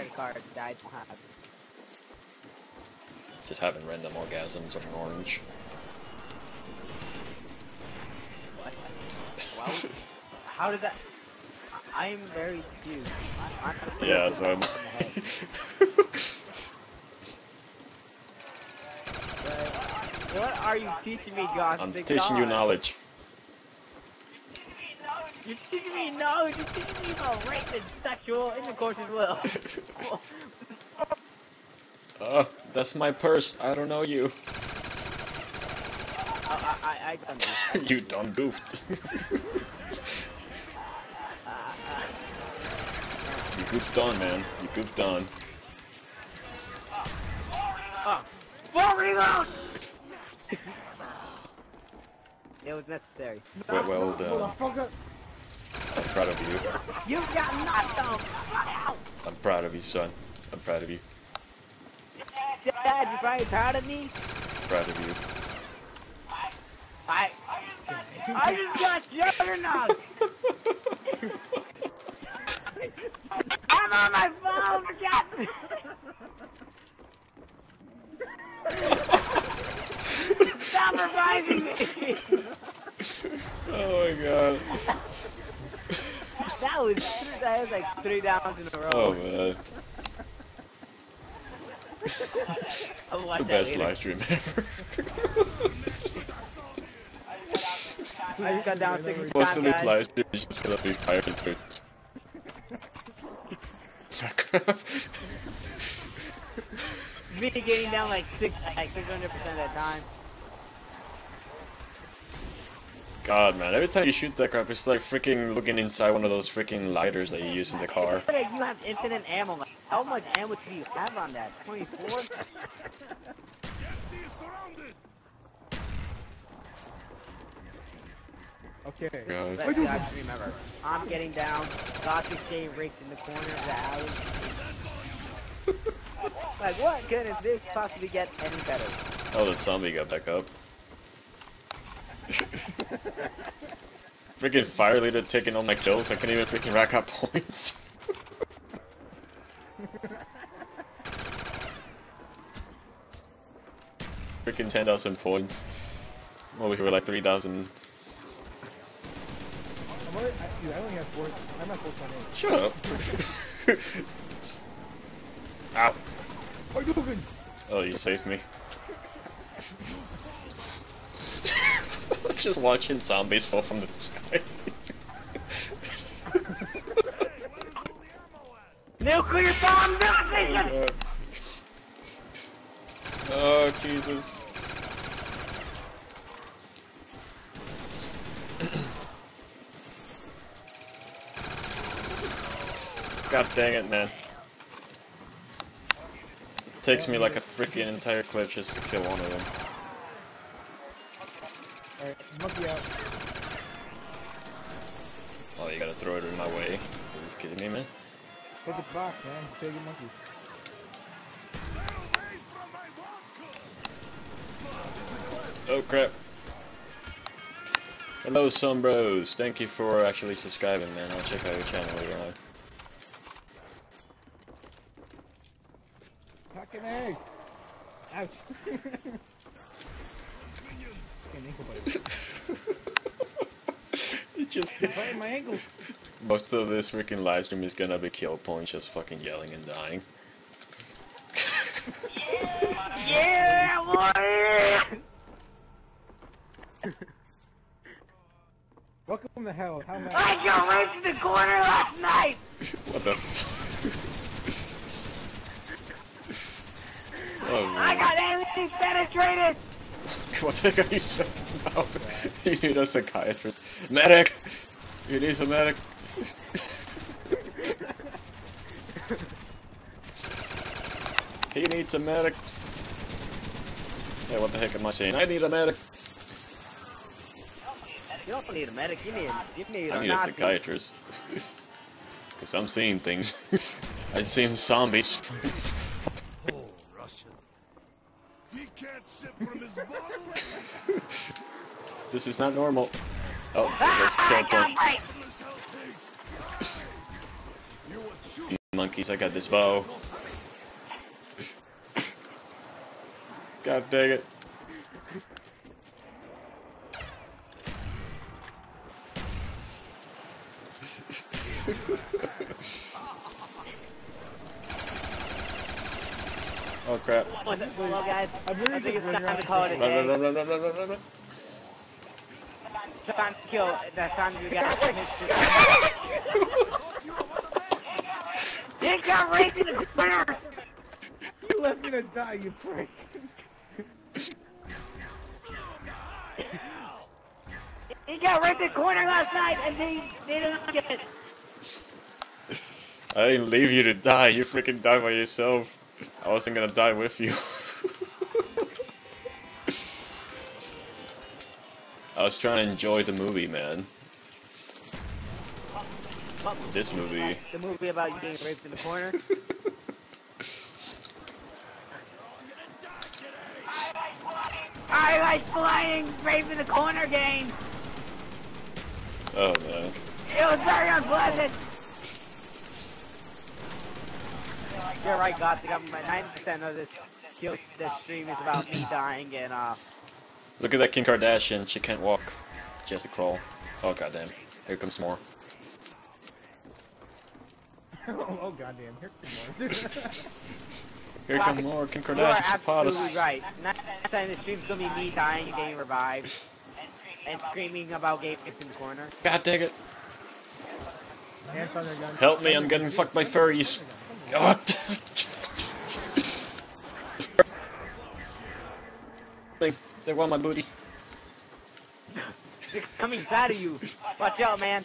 Just having random orgasms with an orange. Well, how did that... I am very cute. yeah, so I'm... <laughs> what are you teaching me, God? I'm teaching you knowledge. You're teaching me no, You're teaching me about rape and sexual intercourse as well. Oh, <laughs> That's my purse. I don't know you. Oh, I, I, I done this. <laughs> you done goofed. you goofed on, man. You goofed on. Oh. Full reload! it was necessary. Well, well done. I'm proud of you. You got knocked off! I'm proud of you, son. I'm proud of you. Dad, you probably proud of me? Proud of you. I... I just got juggernaut! I'm on my phone, for Stop reviving me! <laughs> Oh my god. That was, that was like three downs in a row. Oh man. <laughs> The best later. live stream ever. I just got down six Most of these live streams just gonna be fire birds. Me getting down like six, like 600 percent at a time. God, man, every time you shoot that crap, it's like freaking looking inside one of those freaking lighters that you use in the car. You have infinite ammo. How much ammo do you have on that? 24? <laughs> See you surrounded. Okay. God. Let's guys remember. I'm getting down. Dr. J raked in the corner of the alley. <laughs> like, what could this possibly get any better? Oh, that zombie got back up. <laughs> freaking fire leader taking all my kills. I can't even freaking rack up <laughs> points. <laughs> freaking 10,000 points. Over here, like 3,000. I'm only, I, dude, I only have four. I'm at 4.8. Shut up. Ow. What are you doing? Oh, you saved me. <laughs> Just watching zombies fall from the sky. <laughs> Nuclear bomb detonation! Oh, oh, Jesus. <coughs> God dang it, man. It takes me like a freaking entire clip just to kill one of them. Alright, monkey out. Oh, you gotta throw it in my way. Are you just kidding me, man? Take the box, man. Take your monkey. Oh crap. Hello, Sunbros. Thank you for actually subscribing, man. I'll check out your channel later on. An egg! Ouch! <laughs> Fucking ankle biter. You <laughs> just Biting my ankle! most of this freaking live stream is gonna be kill points, just fucking yelling and dying. <laughs> Yeah, boy! Welcome to hell. How am I? I got raped in the corner last night! <laughs> What the? F- oh I got alien penetrated! <laughs> what the heck are you saying about? <laughs> You need a psychiatrist. Medic! You need a medic. <laughs> he needs a medic. Hey, what the heck am I saying? I need a medic. You don't need a medic, you need, you need I a need a psychiatrist. Because I'm seeing things. I'm seeing zombies. Oh, Russian. He can't sip from his bottle. <laughs> This is not normal. Oh, Ah, let's I kill them. raped! You would shoot You monkeys, I got this bow. God dang it. <laughs> oh crap. Well, guys, I really think it's time to call it a day. run, run, run, run, run, run. Time to kill, that's time to get You got raped in the corner! You left me to die, you prick. He got right in the corner last night, and they they didn't get it. I didn't leave you to die. You freaking died by yourself. I wasn't gonna die with you. I was trying to enjoy the movie, man. This movie. The movie about you getting raped in the corner. I like playing rape in the corner game. Oh man. It was very unpleasant. You're right, Gothic. I'm 90% of this kill this stream is about me dying and uh Look at that Kim Kardashian. She can't walk. She has to crawl. Oh goddamn. Here comes more. <laughs> oh, oh goddamn, here comes more. <laughs> Here come more Kim you are Kardashian support us. absolutely right. 90% of the stream's gonna be me dying and getting revived and screaming about game in the corner. God dang it. Hands on their gun. Help me, I'm getting fucked by furries. God. they, they want my booty. They're coming inside of you. Watch out, man.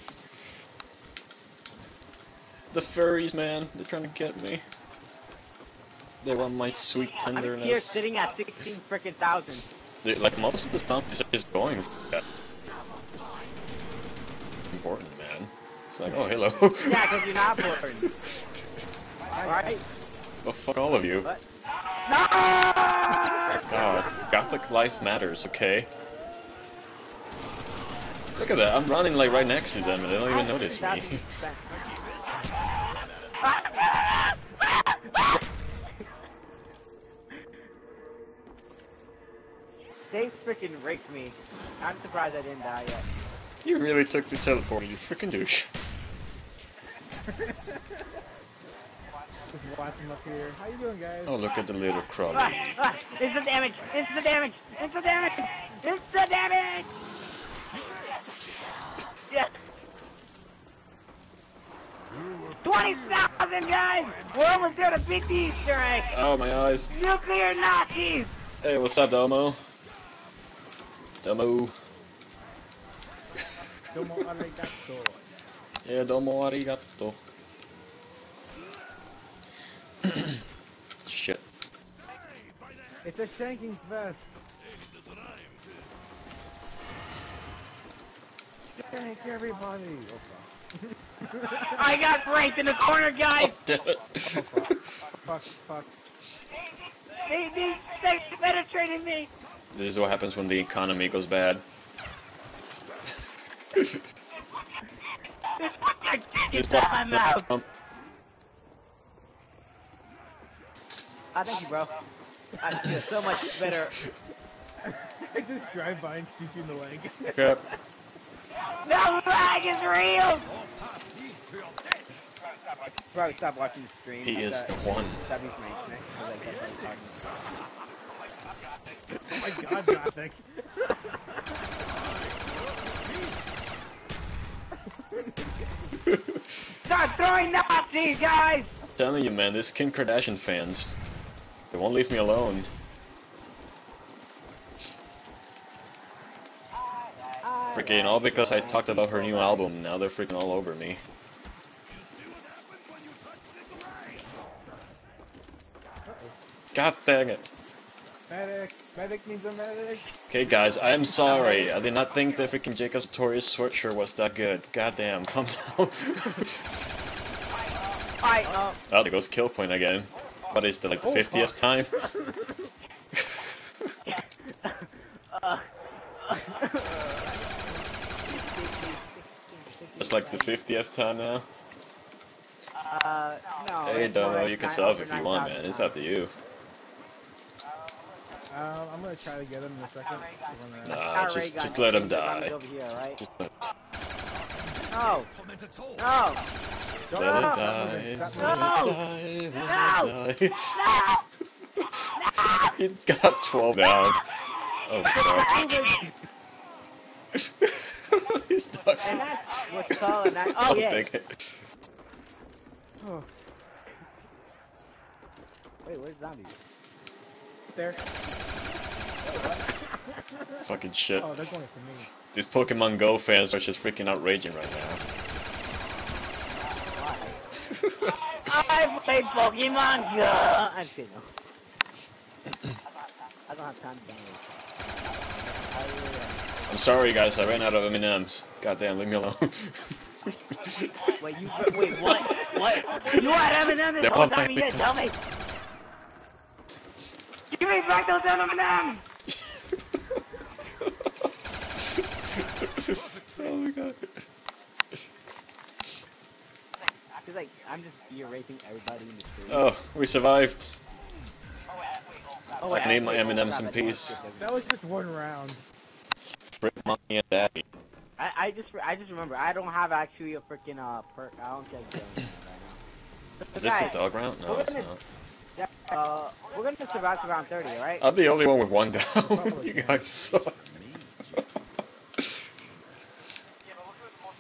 The furries, man. They're trying to get me. They want my sweet I'm here sitting at 16 freaking thousand. They, like most of the zombies are just going for that. Important, man. It's like, oh hello. Yeah, because you're not important. <laughs> Right? well, fuck all of you. What? God, Gothic life matters, okay? Look at that, I'm running like right next to them and they don't even notice me. <laughs> They freaking raped me. I'm surprised I didn't die yet. you really took the teleport, you freaking douche. <laughs> Just watch them up here. How you doing, guys? Oh, look at the little Ah, crawly. ah, instant damage! Instant damage! Instant damage! Instant damage! Yeah. 20,000 guys! We're almost there to beat the Easter egg! Oh, my eyes. Nuclear Nazis! Hey, what's up, Domo? Domo. Domo arigato. Yeah, domo arigato. <coughs> Shit. It's a shanking fest. Shank everybody. Oh, I got raped in the corner, guys! Oh, damn it. <laughs> fuck. fuck, fuck. They, they, they penetrated me! This is what happens when the economy goes bad. Just put your dick Just my mouth! Ah, thank you, bro. I feel so much better. <laughs> I just drive by and shoot you in the leg. <laughs> crap. The lag is real! Bro, stop watching the stream. He is the one. Stop using my internet. 'cause I kept on talking. Oh my god, Gothic. Start throwing Nazis, guys! telling you, man, this Kim Kardashian fans, they won't leave me alone. Freaking all because I talked about her new album. Now they're freaking all over me. God dang it. Medic. Medic needs a medic. Okay, guys, I am sorry. I did not think the freaking Jacob Torres sweatshirt was that good. God damn, <laughs> calm down. Alright, uh, oh, there goes kill point again. What is the like the Oh, 50th fuck. time? It's like the 50th time now. uh, no. Hey, it's more Domo, you can nine- sub over if you want, man. It's up to you. Um, I'm gonna try to get him in a second. When, Nah, Alright, just just let him die. Over here, right? Just let, No! Tormented soul. No! Let it die. Let No! it No! die. Let it No! die. He got 12 downs. Oh god. He's stuck. And that's what's an act- Oh, Oh, yeah. dang it. Oh, Wait, where's zombies? there. Fucking shit. Oh, they're going for me. These Pokemon Go fans are just freaking outraging right now. I play Pokemon Go. I'm kidding. I don't have time to download. I'm sorry guys, I ran out of M&Ms. Goddamn, leave me alone. <laughs> Wait, you wait, what? What? You had M&Ms this They're whole time? You didn't tell me. Give me back those M&Ms. <laughs> oh my god. Cause like I'm just erasing everybody in the street. Oh, we survived. Oh, I can eat my wait, M&Ms oh, in crap, I didn't peace. That was just one round. Bring mommy and daddy. I, I just I just remember I don't have actually a freaking uh perk. I don't think I'm doing it right now. Is this Okay, a dog round? No, it's not. yeah, uh, we're gonna survive to round 30, right? I'm the only one with one down. <laughs> you guys suck.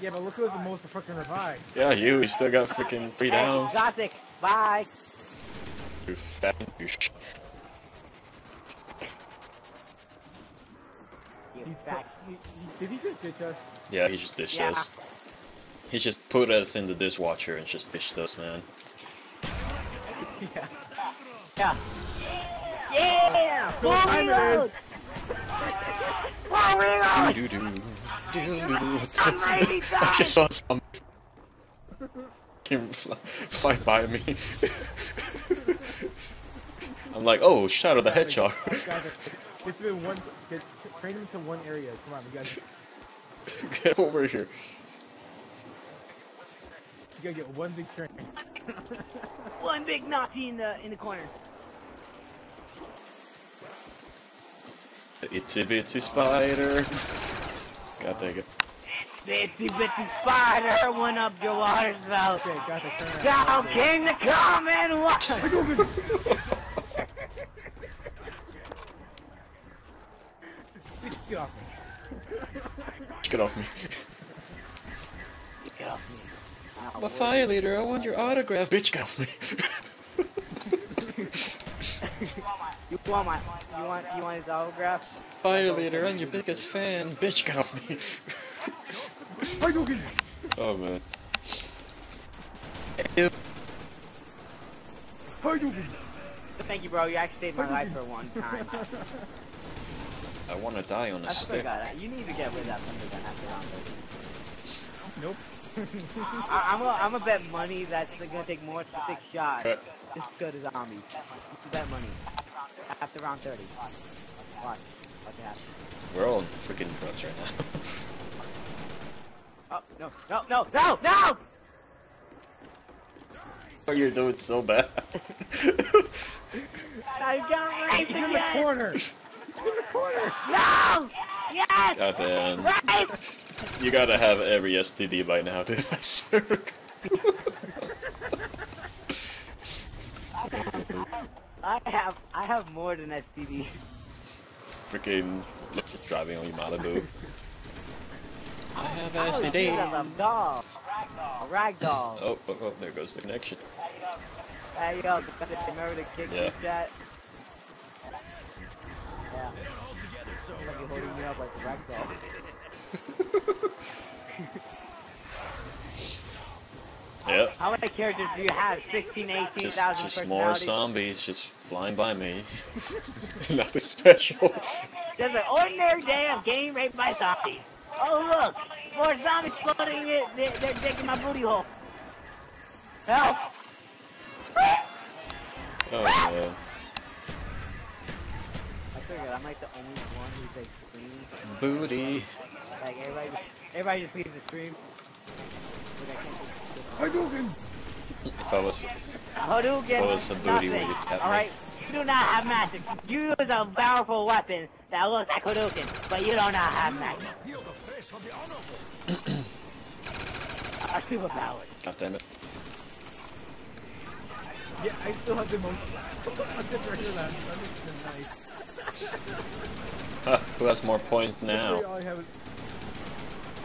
Yeah, but look who's the most fucking revived. Yeah, you, you still got freaking three Hey, downs. Gothic, bye. You fat douche. You He, fat. he, he, did he just ditch us? Yeah, he just dished Yeah. us. He just put us in the dishwasher and just dished us, man. <laughs> yeah. Yeah. Yeah! Four time it reloads! Do do do. Do do do. I'm I just saw some. <laughs> Came fly, fly by me. <laughs> I'm like, oh, Shadow the Hedgehog. Guys, get to one. Get, train him to one area. Come on, we gotta, <laughs> Get over here. you gotta get one big train. One big Nazi in the in the corner. The itsy bitsy spider. God dang it. Bitsy bitsy spider went up your water spout. Okay, got the turn. Down came the common one. <laughs> Get off me. Get off me. Get off me. Ow, I'm a fire leader. I want your autograph. Bitch, get off me. <laughs> You want my? You want? You want his autograph? fire leader, I'm your biggest fan. Bitch, get off me. Hadouken! <laughs> oh man. Hadouken! Thank you, bro. You actually saved my life for one time. I want to die on a I stick. forgot. You need to get rid of that thunder gun after round thirty. Nope. <laughs> I, I'm gonna I'm gonna bet money that's gonna take more than six shots. Cut. Just go to zombies. Bet money. After round 30. Watch. Watch it happen. We're all freaking drugs right now. Oh, no, no, no, no, no! oh, you're doing so bad. <laughs> I got raped He's in the corner! No! Yes! God damn. Rape! You gotta have every STD by now, dude. I <laughs> swear. <laughs> I have, I have more than STD. Freaking just driving on your Malibu. <laughs> I have Oh, I'm a STDs. doll. A ragdoll. Oh, oh, oh, there goes the connection. Hey, yo, remember the kick Yeah. that? Yeah. Like you're holding me up like a rag doll. <laughs> <laughs> Yep. How many characters do you have? 16, 18,000 Just, just more zombies just flying by me. <laughs> <laughs> Nothing special. Just an ordinary day of getting raped by zombies. Oh look, more zombies floating in. They're, they're digging my booty hole. Help! Oh man. I figured I'm like the only one who's like screaming. Booty. Like everybody, just, everybody just leaves the stream. Like, I can't take this. Hadouken! If I was Hadouken. What was a booty where nothing. you tap me? Alright, you do not have magic. You use a powerful weapon that looks like Hadouken, but you do not have magic. Our superpowers. God damn it. Yeah, I still have the most. I'm just regular. That makes nice. <laughs> Who has more points now? All I have is.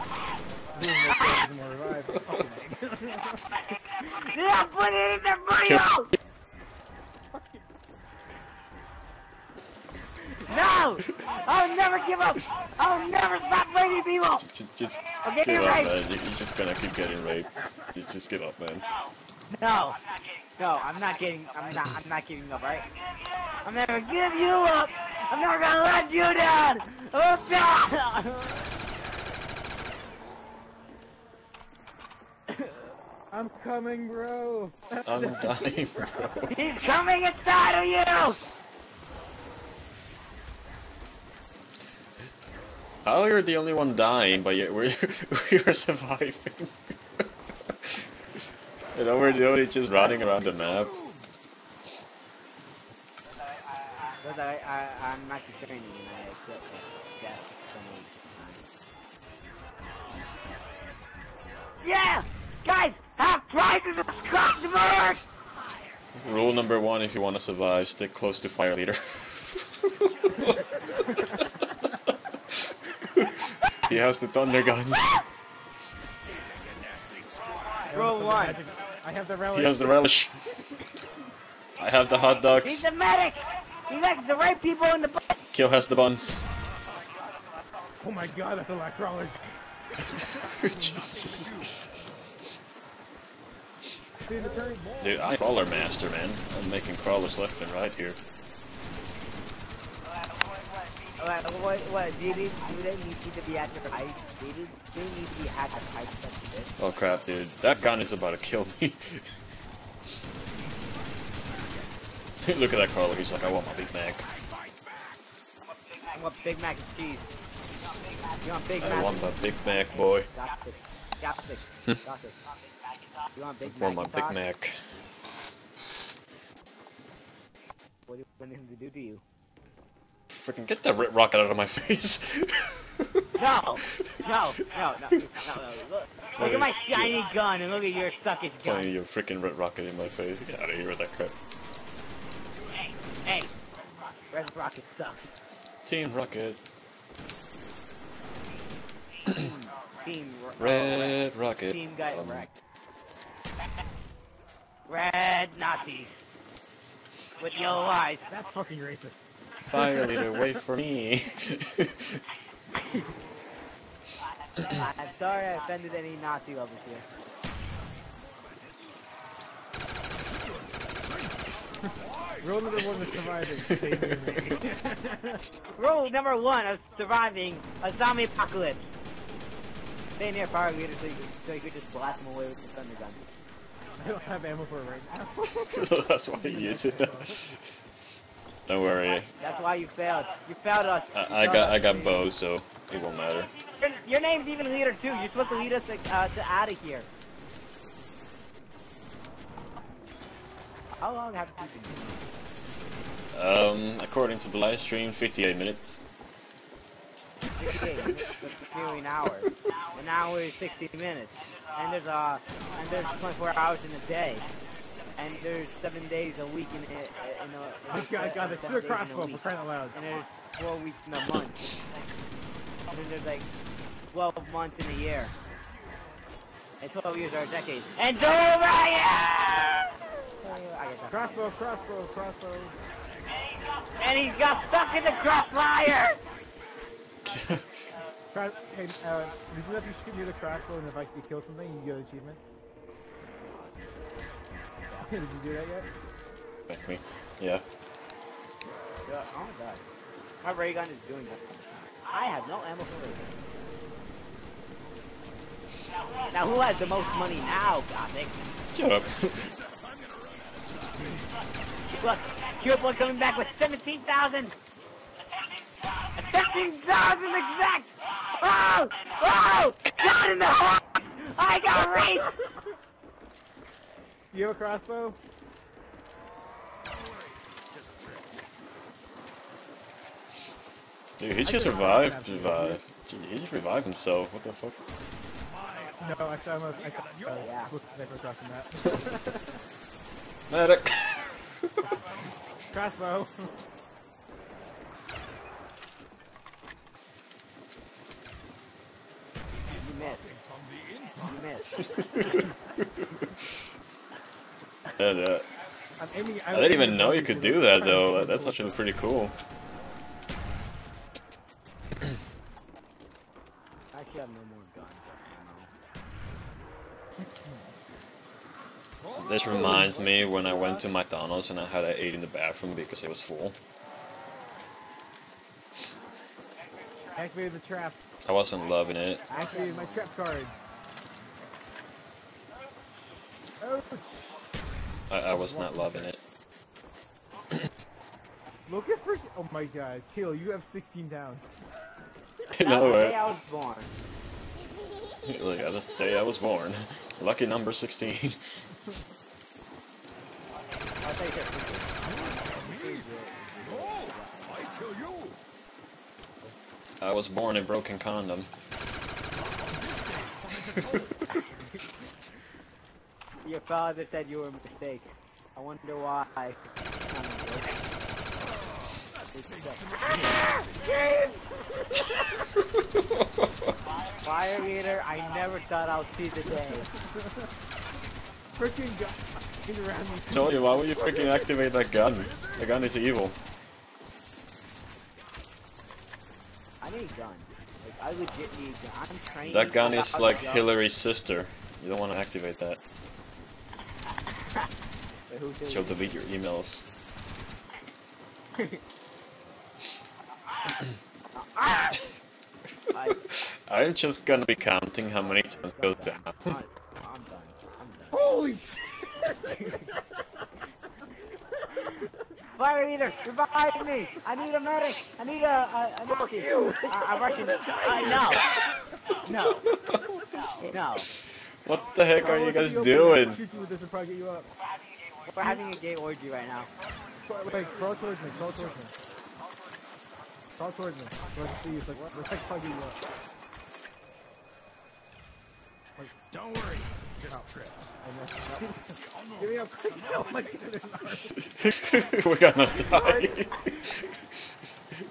Boom, that's more revive. Fucking Yeah, put it in their booty No! I'll never give up! I'll never stop fighting people! Just, just I'm give up, man. You- You're just gonna keep getting raped. Just, just give up, man. No! No, I'm not getting, I'm not, I'm not giving up, right? I'm never give you up! I'm never gonna let you down! Oh, <laughs> God! I'm coming, bro. I'm dying, bro. He's coming inside of you! How you're the only one dying, but yet we're <laughs> we're surviving. <laughs> and know, we're the only just running around the map. Because I, I, I'm not training I accept death so many times. Yeah! Guys, have prizes of customers! Rule number one: if you want to survive, stick close to fire leader. he has the thunder gun. Rule one. I have the relish. He has the relish. I have the hot dogs. He's dogs. the medic! He likes the right people in the butt! Kill has the buns. Oh my god, that's a lot crawler. <laughs> Jesus. Dude, the turn. Dude, I'm crawler master, man. I'm making crawlers left and right here. What, what, what, do you do they need to be at the height? Do you do you need to be at the height such this? Oh crap, dude. That gun is about to kill me. <laughs> Look at that crawler. He's like, I want my Big Mac. I want Big Mac and cheese. You want Big I Mac? want my Big Mac, boy. Got it. Got it. Got it. You want Big I want my Big Mac. What do you want him to do to you? Freaking get that rit rocket out of my face. <laughs> No! No! No! No! No! no. Look, look at my shiny gun and look at your Pointing gun. your freaking rit rocket in my face. Get out of here with that crap. Hey! Hey! Red Rocket sucks. Team Rocket. Team Red Rocket. Team got Um, wrecked. Red Nazis. With yellow eyes. That's fucking racist. Fire leader, wait for me. I'm <laughs> sorry I offended any Nazi lovers here. Rule number one is surviving. <laughs> Stay near me. Rule number one of surviving a zombie apocalypse. Stay near fire leader so you, can, so you can just blast them away with the thunder gun. <laughs> I don't have ammo for it right now. <laughs> That's why you use it. <laughs> Don't worry. That's why you failed. You failed us. You I, I failed got us. I got bows, so it won't matter. Your, your name's even leader too. You're supposed to lead us like, uh, to out of here. How long have you been? Um, according to the live stream, 58 minutes. 68 minutes, an hour. An hour is 60 minutes. And there's uh, and there's 24 hours in a day. And there's seven days a week in a, in a, I got, I got the seven clear a crossbow for crying out loud. And there's four weeks in a month. And then there's like 12 months in a year. And 12 years are a decade. And so right Crossbow, crossbow, crossbow. And he's got stuck in the crossfire! <laughs> Cross hey, uh, did you know if you shoot near the crossbow and if like you kill something, you get an achievement? <laughs> did you do that yet? Like <laughs> me. Yeah. Yeah, oh my god. My ray gun is doing that. I have no ammo for ray gun. Now who has the most money now, Gothic? Shut up. <laughs> Look, Cupid coming back with 17,000! 17,000 exact! Oh! Oh! Shot in the heart! I got raped! You have a crossbow? Dude, he just could- revived. Revived. He just revived himself. What the fuck? No, actually, I'm a, I got, uh, Yeah. look sniper that. <laughs> Medic. <laughs> crossbow. You and, uh, aiming, I, I didn't even know you could do that though. That's actually pretty cool. I have no more guns This reminds me when I went to McDonald's and I had to eat in the bathroom because it was full. Activate the trap. I wasn't loving it. Activate my trap card. I, I was not loving it. <coughs> look at freaking. Oh my god, Kill, you have 16 down. <laughs> You That know was the day? I was born. <laughs> Look at this day I was born. Lucky number 16. I'll take it. No! I kill you! I was born a broken condom. <laughs> Your father said you were a mistake. I wonder why. <laughs> Fire Eater, I never thought I'd see the day. Freaking guy around me. Told you, why would you freaking activate that gun? The gun is evil. I need a gun. Like, I legit need a gun. I'm trained. That gun is like gun. Hillary's sister. You don't want to activate that. Wait, who did She'll delete your emails. I, <coughs> I'm just gonna be counting how many times it goes down. I'm, I'm done. I'm done. Holy Fire Eater, revive me! I need a medic! I need a, a, a Nazi! A, a Russian! Uh, no! No! No! What the heck are you guys if you open it, doing? Shoot you with this and probably get you up. We're having a gay orgy right now. Wait, crawl towards me, crawl towards me. Crawl towards me. Let's see, it's like, let's like plug you up. Don't worry, just tripped. <laughs> Give me up. <laughs> Oh my goodness. <laughs> We're gonna die.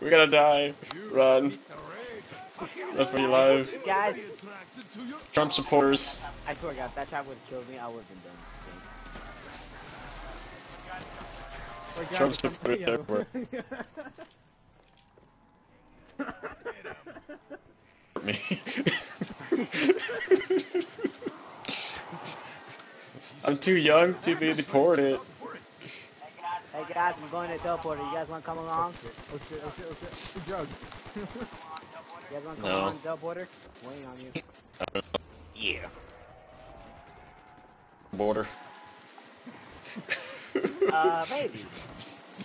We're gonna die. Run. Run for your life. Guys, Attracted to your Trump supporters. I swear to God, if that trap would have killed me, I would have been done. Wait, Trump supporters yeah. everywhere. <laughs> Me. <laughs> I'm too young to be deported. Hey guys, I'm going to teleporter. You guys want to come along? Oh shit, oh shit, oh shit. Good drug. <laughs> You guys want to come No. teleporter? Waiting on you. Yeah. Border. <laughs> Uh, maybe.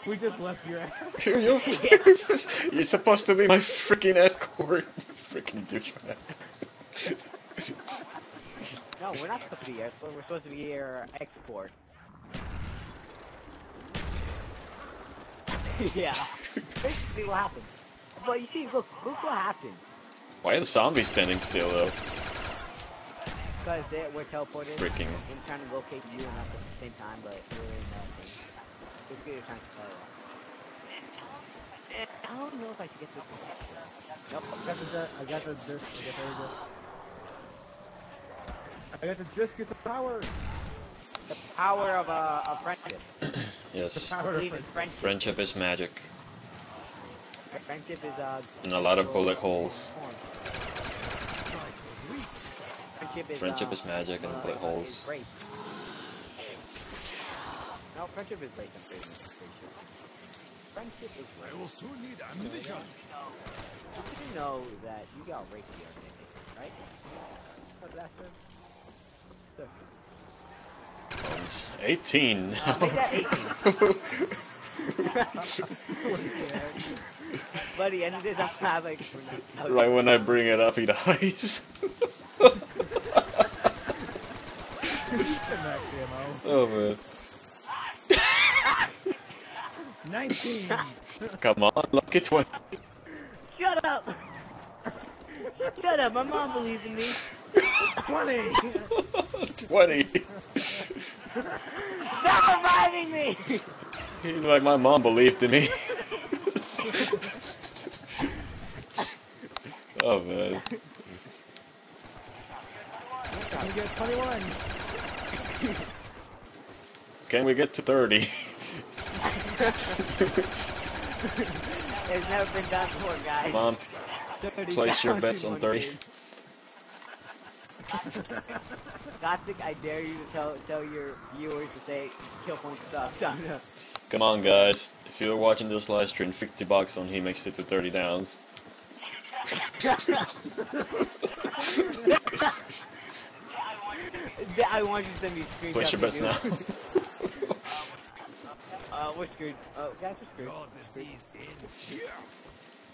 We just left your ass. <laughs> You're, you're supposed to be my freaking escort. <laughs> You freaking douchebags. No, we're not supposed to be here. We're supposed to be here export. yeah. Basically what happened. But you see, look, look what happened. Why are the zombies standing still though? Because they, we're teleported. Freaking. We're trying to locate you and us at the same time, but we're in that thing. Basically, you're trying to tell us. I don't know if I should get this. Nope. I got the, di- I got the disc, I got the disc. I got the disc, get the power. The power of, uh, of friendship. <clears throat> Yes. Power of believe in friend- friendship. Friendship is magic. Friendship is, uh... And a lot of bullet holes. Friendship is, Friendship uh, is magic and uh, bullet holes. race. No, friendship is pretty friendship. Is I will soon need ammunition. Did you know that you got raped the right? What that said? Sir. 18 now. that 18. <laughs> Buddy, and this I'm not like... right when I bring it up, he <laughs> dies. Oh man. 19! Come on, lucky 20. Shut up! Shut up, my mom believes in me. 20! 20. Stop reviving me! He's like, my mom believed in me. <laughs> <laughs> oh man. You get 21! Can we get to 30? It's never been done before, guys. Come on, 30 place your bets on 30. game. Gothic, I dare you to tell tell your viewers to say kill point stuff. Come on, guys. If you're watching this live stream, 50 bucks on he makes it to 30 downs. <laughs> I want you to send me screenshots. Place your bets now. you. <laughs> uh, we're screwed. Oh, guys, we're screwed. Your disease ends here.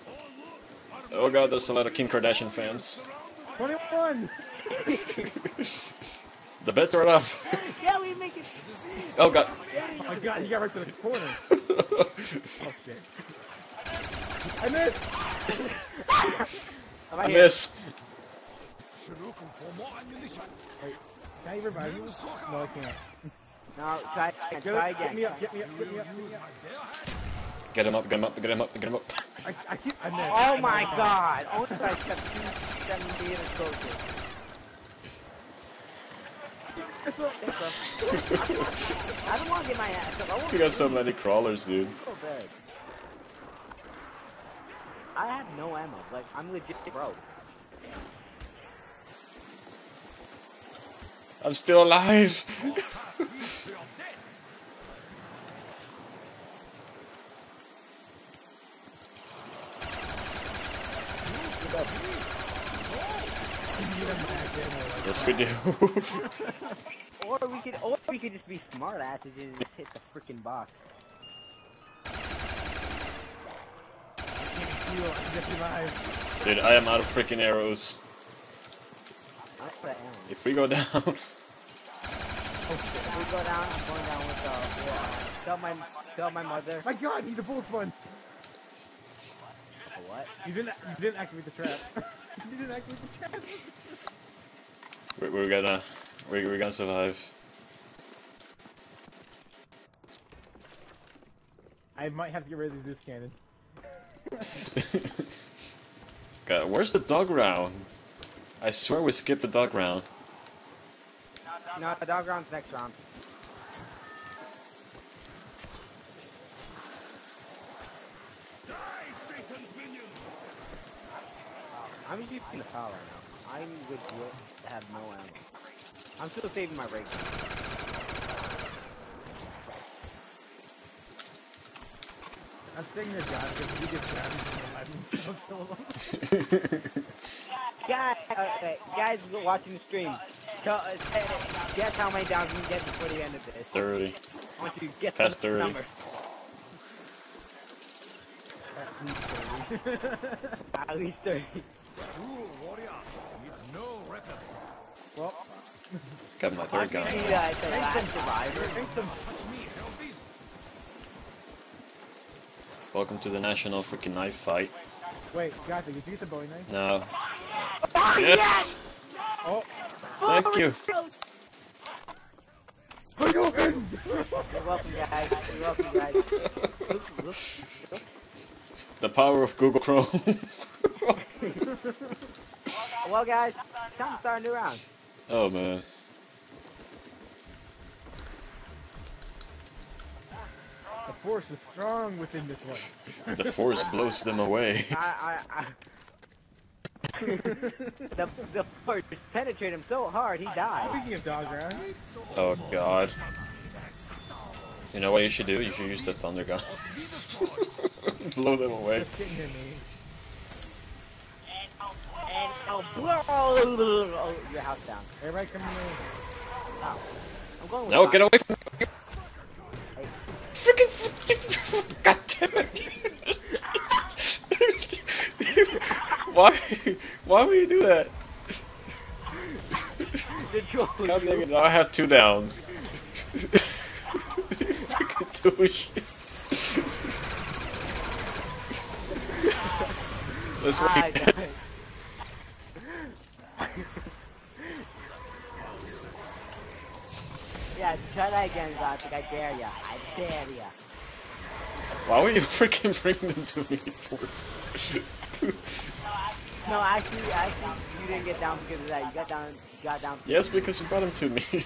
Oh, oh god, there's a lot of Kim Kardashian fans. 21! <laughs> The bets are up. Yeah, we make it. Oh god. Oh my god, he got right to the corner. <laughs> oh shit. I missed! I'm I here. miss. Should looking for more ammunition. Can I revive you? No, I can't. No, try, Get, try get again. me up, get me up, get me up, get me up. Get him up, get him up, get him up, get him up. I, I keep, I missed. Oh my god! Only I kept two seven meters <laughs> closer. Thanks, bro. I don't want to get my ass up. I want We got so many crawlers, dude. so. I have no ammo. Like, I'm legit broke. I'm still alive. <laughs> You're dead. yes, we do. <laughs> Or we could, or we could just be smart asses and just hit the freaking box. Heal, I dude, I am out of freaking arrows. That's what I am. If we go down, <laughs> If we go down, I'm going down with the. Uh, tell my, tell my mother. My god, he's a bullet sponge! What? You didn't, you didn't activate the trap. <laughs> you didn't activate the trap. We're, we're gonna, we're, we're gonna survive. I might have to get rid of this cannon. <laughs> God, where's the dog round? I swear we skipped the dog round. No, the dog round's next round. Satan's minion. I'm just using the power right now. I'm legit have no ammo. I'm still saving my ray. I'm staying there, God, because we get stabbed and I'm so long. <laughs> Guys, uh, guys watching the stream, tell, uh, guess how many downs we can get before the end of this. 30. I want you to get Past the 30. number. At least 30. True warrior needs no weapon. Well, Got my third gun. See that the last survivor? Touch me, Helby. Welcome to the national freaking knife fight. wait, God, did you get the Bowie knife? No. Oh, Yes! Oh, Thank oh, you. You're welcome, guys. You're welcome, guys. The power of Google Chrome. <laughs> Well, guys, time to start a new round. Oh man. the force is strong within this one. The force blows them away. <laughs> I, I, I... <laughs> the the force penetrated him so hard he died. Speaking of dog round, Oh god. You know what you should do? You should use the thunder gun. <laughs> Blow them away. just getting near me. And oh, blow oh, your house down. Everybody come in. I'm going No, get away from me! Freaking! God damn it! Why? Why would you do that? God dang it! Now I have two downs. Freaking douche. Let's wait. <laughs> yeah, try that again, Gothic. I dare ya. I dare ya. Why would you freaking bring them to me for? <laughs> No, actually, actually, you didn't get down because of that. You got down, you got down. Yes, because you brought them to me. <laughs>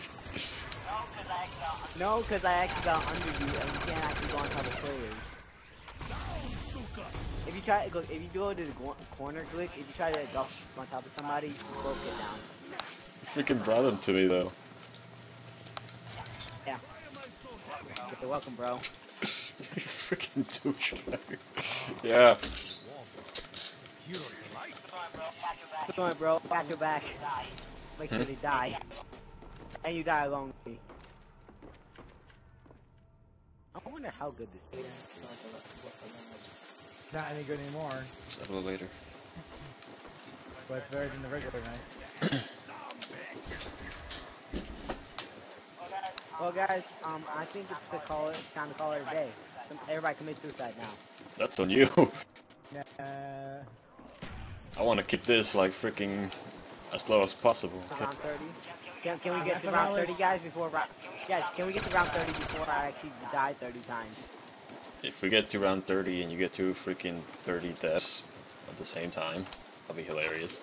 No, because I actually got under you, and you can't actually go on top of players. If you try, look, if you go to the corner glitch, if you try to go on top of somebody, you both get down. You freaking brought them to me though. Yeah. You're welcome, bro. freaking douchebag. <laughs> Yeah. Come on, bro. Back to back. Make sure Hmm? they die. And you die along with me. I wonder how good this is. Not any good anymore, Just a little later. but it's better than the regular knife. Well, guys, um, I think it's to call it, it's time to call it a day. Everybody commit suicide now. That's on you. <laughs> Uh, I want to keep this like freaking as low as possible. To round 30. Can, can we get to round 30, guys, before round... Guys, can we get to round 30 before I actually die 30 times? If we get to round 30 and you get to freaking 30 deaths at the same time, that'll be hilarious.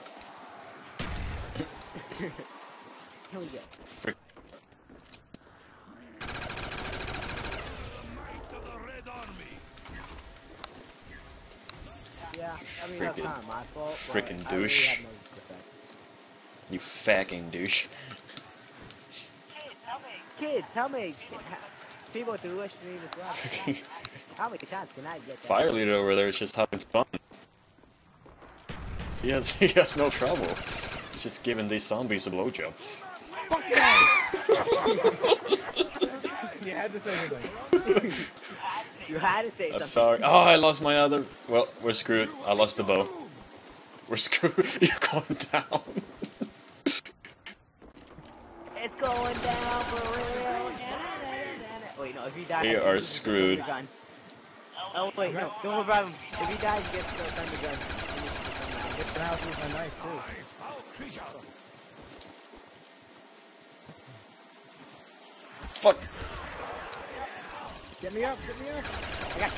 <coughs> Can we get... Frick. Might of the Red Army. Yeah, I mean, that's not my fault. but frickin' I really douche. no. You fucking douche. Kids, tell me, people to wish me this love. How many times can I get that? Fire leader over there is just having fun. He has, <laughs> he has no trouble. He's just giving these zombies a blowjob. you had to say something. You had to say something. I'm sorry. Oh, I lost my other. Well, we're screwed. I lost the bow. We're <laughs> screwed. You're going down. It's going down for real. Wait, no, if he dies, We are screwed. The gun. Oh wait, no, don't revive him. If he dies, he gets the thunder gun. It's the house with my knife too. Fuck. Get me up, get me up. I got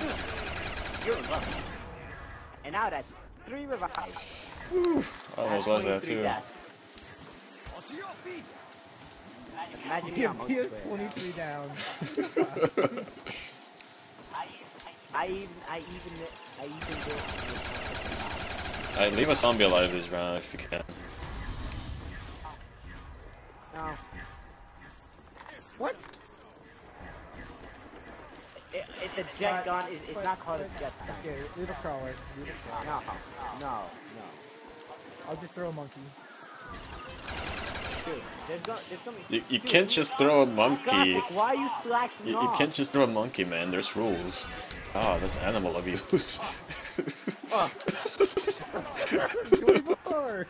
you. You're revived. And now that's three revives. I almost That's lost that too. deaths. What's your feet? Imagine me Give on me a multiplayer. 23 down. <laughs> I even, I even, I even did. I leave a zombie alive this round if you can. No. What? It, it's a jet gun. It, it's not called a jet gun. Okay, leave a crawler. Leave a crawler. No, no, no. I'll just throw a monkey. Dude, there's gonna, there's gonna You, you Dude, can't just throw a monkey. Gothic, why are you slacking You, you can't just throw a monkey, man. There's rules. Ah, this animal abuse. Oh, <laughs> 24!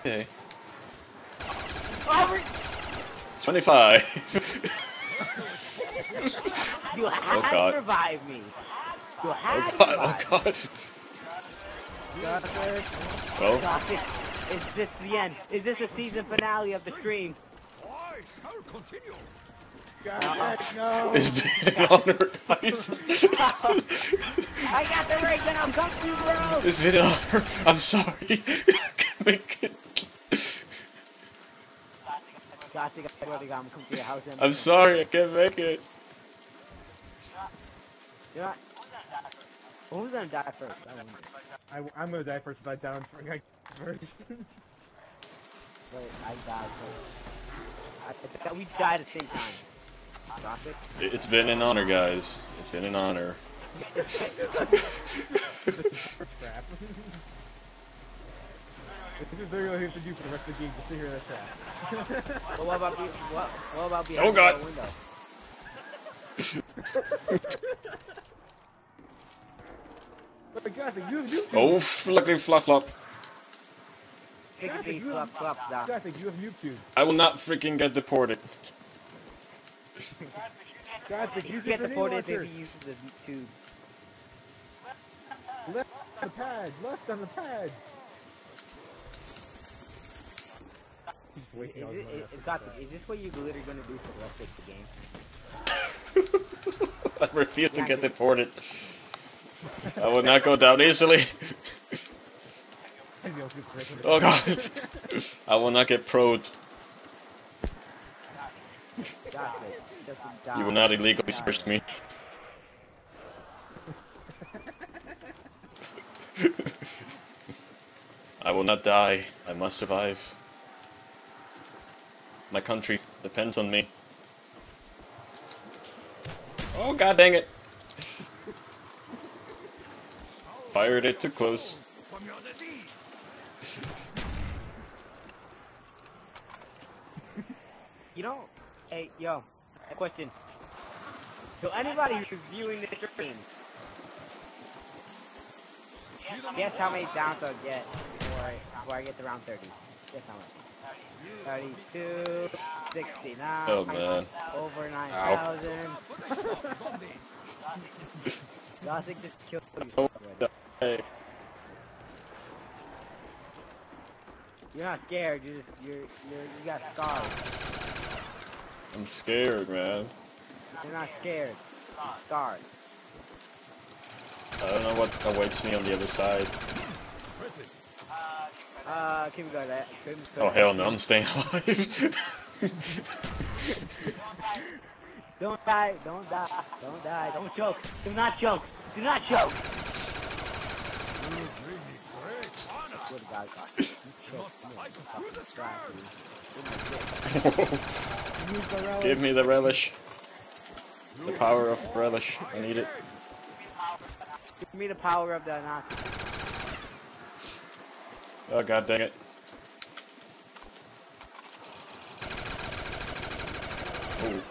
okay. oh, 25. you had God. to revive me. You had oh to god, revive oh god. Gothic, Well, Gothic, is this the end? Is this the season finale of the stream? I shall continue. God, no! it's been an honor. <laughs> I got the ring and I'm coming to you, bro! It's been an honor. <laughs> I'm sorry. I can't make it. Gothic, I swear to God, I'm coming to your house and I'm sorry, I can't make it. You're not... Who's gonna die first? I wonder. I, I'm gonna die first if I down for guy first. <laughs> Wait, I died first. I, I we died at the same time. Gothic? It's been an honor, guys. It's been an honor. Crap. this is literally what you have to do for the rest of the game, just to hear that crap. Well, what about be, what, what about behind Oh, God. the window? But God, you have Oh, flickly flop flop. Pickety flop flop flop. You have noob. I will not freaking get deported. God, If use you get for the knee port launcher. if you use the tube. Left on the pad, left on the pad. He's Is, waking is, up. is, is, Gothic, is this what you're literally gonna do for the rest of the game? <laughs> I refuse to get deported. <laughs> I will not go down easily. Oh god. I will not get probed. Gothic, just die. You will not illegally search me. <laughs> I will not die. I must survive. My country depends on me. Oh god dang it! Fired it too close. You know, hey, yo, a question. So anybody who's viewing this stream, guess how many downs I'll get before I, before I get to round 30? Guess how much? 32, 69, Oh man. over 9,000. Gothic <laughs> just killed you. Oh, Hey. You're not scared, you're just, you're, you're, you got scars. I'm scared, man. You're not scared. Scars. I don't know what awaits me on the other side. Prison. Uh, can we go that? Can we go Oh hell no, I'm staying alive. <laughs> Don't die, don't die, don't die, don't choke. Do not choke. Do not choke. Really great honor. Good God, God. You choke. You fucking trash, dude. Use the relic. Give me the relish. The power of relish. I need it. Give me the power of the Nazi. Oh god dang it. Oh,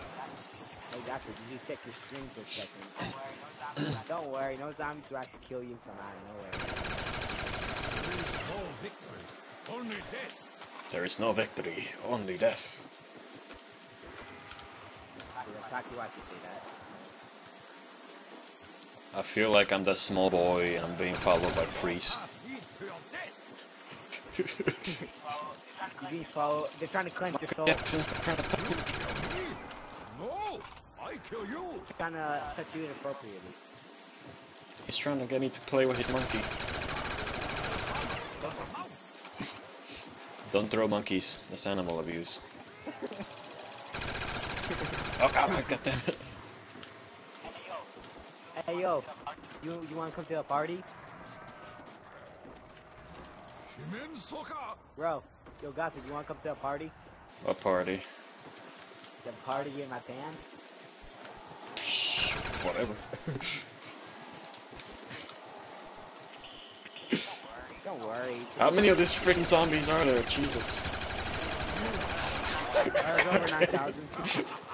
Hey, doctor, did you check your string for a second? <coughs> Don't worry, no zombies will actually kill you from out of nowhere. There is no victory. Only death. there is no victory, only death. Doctor, That's exactly why I should that. I feel like I'm that small boy and I'm being followed by priest. That leads ah, to your death. <laughs> You being followed. They're trying to cleanse your soul. Jackson's trying to Kill. No. I kill you. They're trying to touch you inappropriately. He's trying to get me to play with his monkey. Don't throw monkeys. That's animal abuse. <laughs> oh god, god damn it. Hey yo, you you want to come to a party, bro? Yo, Gossip, you want to come to a party? What party? The party in my band? Whatever. <laughs> Don't worry. How many of these freaking zombies are there? Jesus. There's over 9,000. <laughs>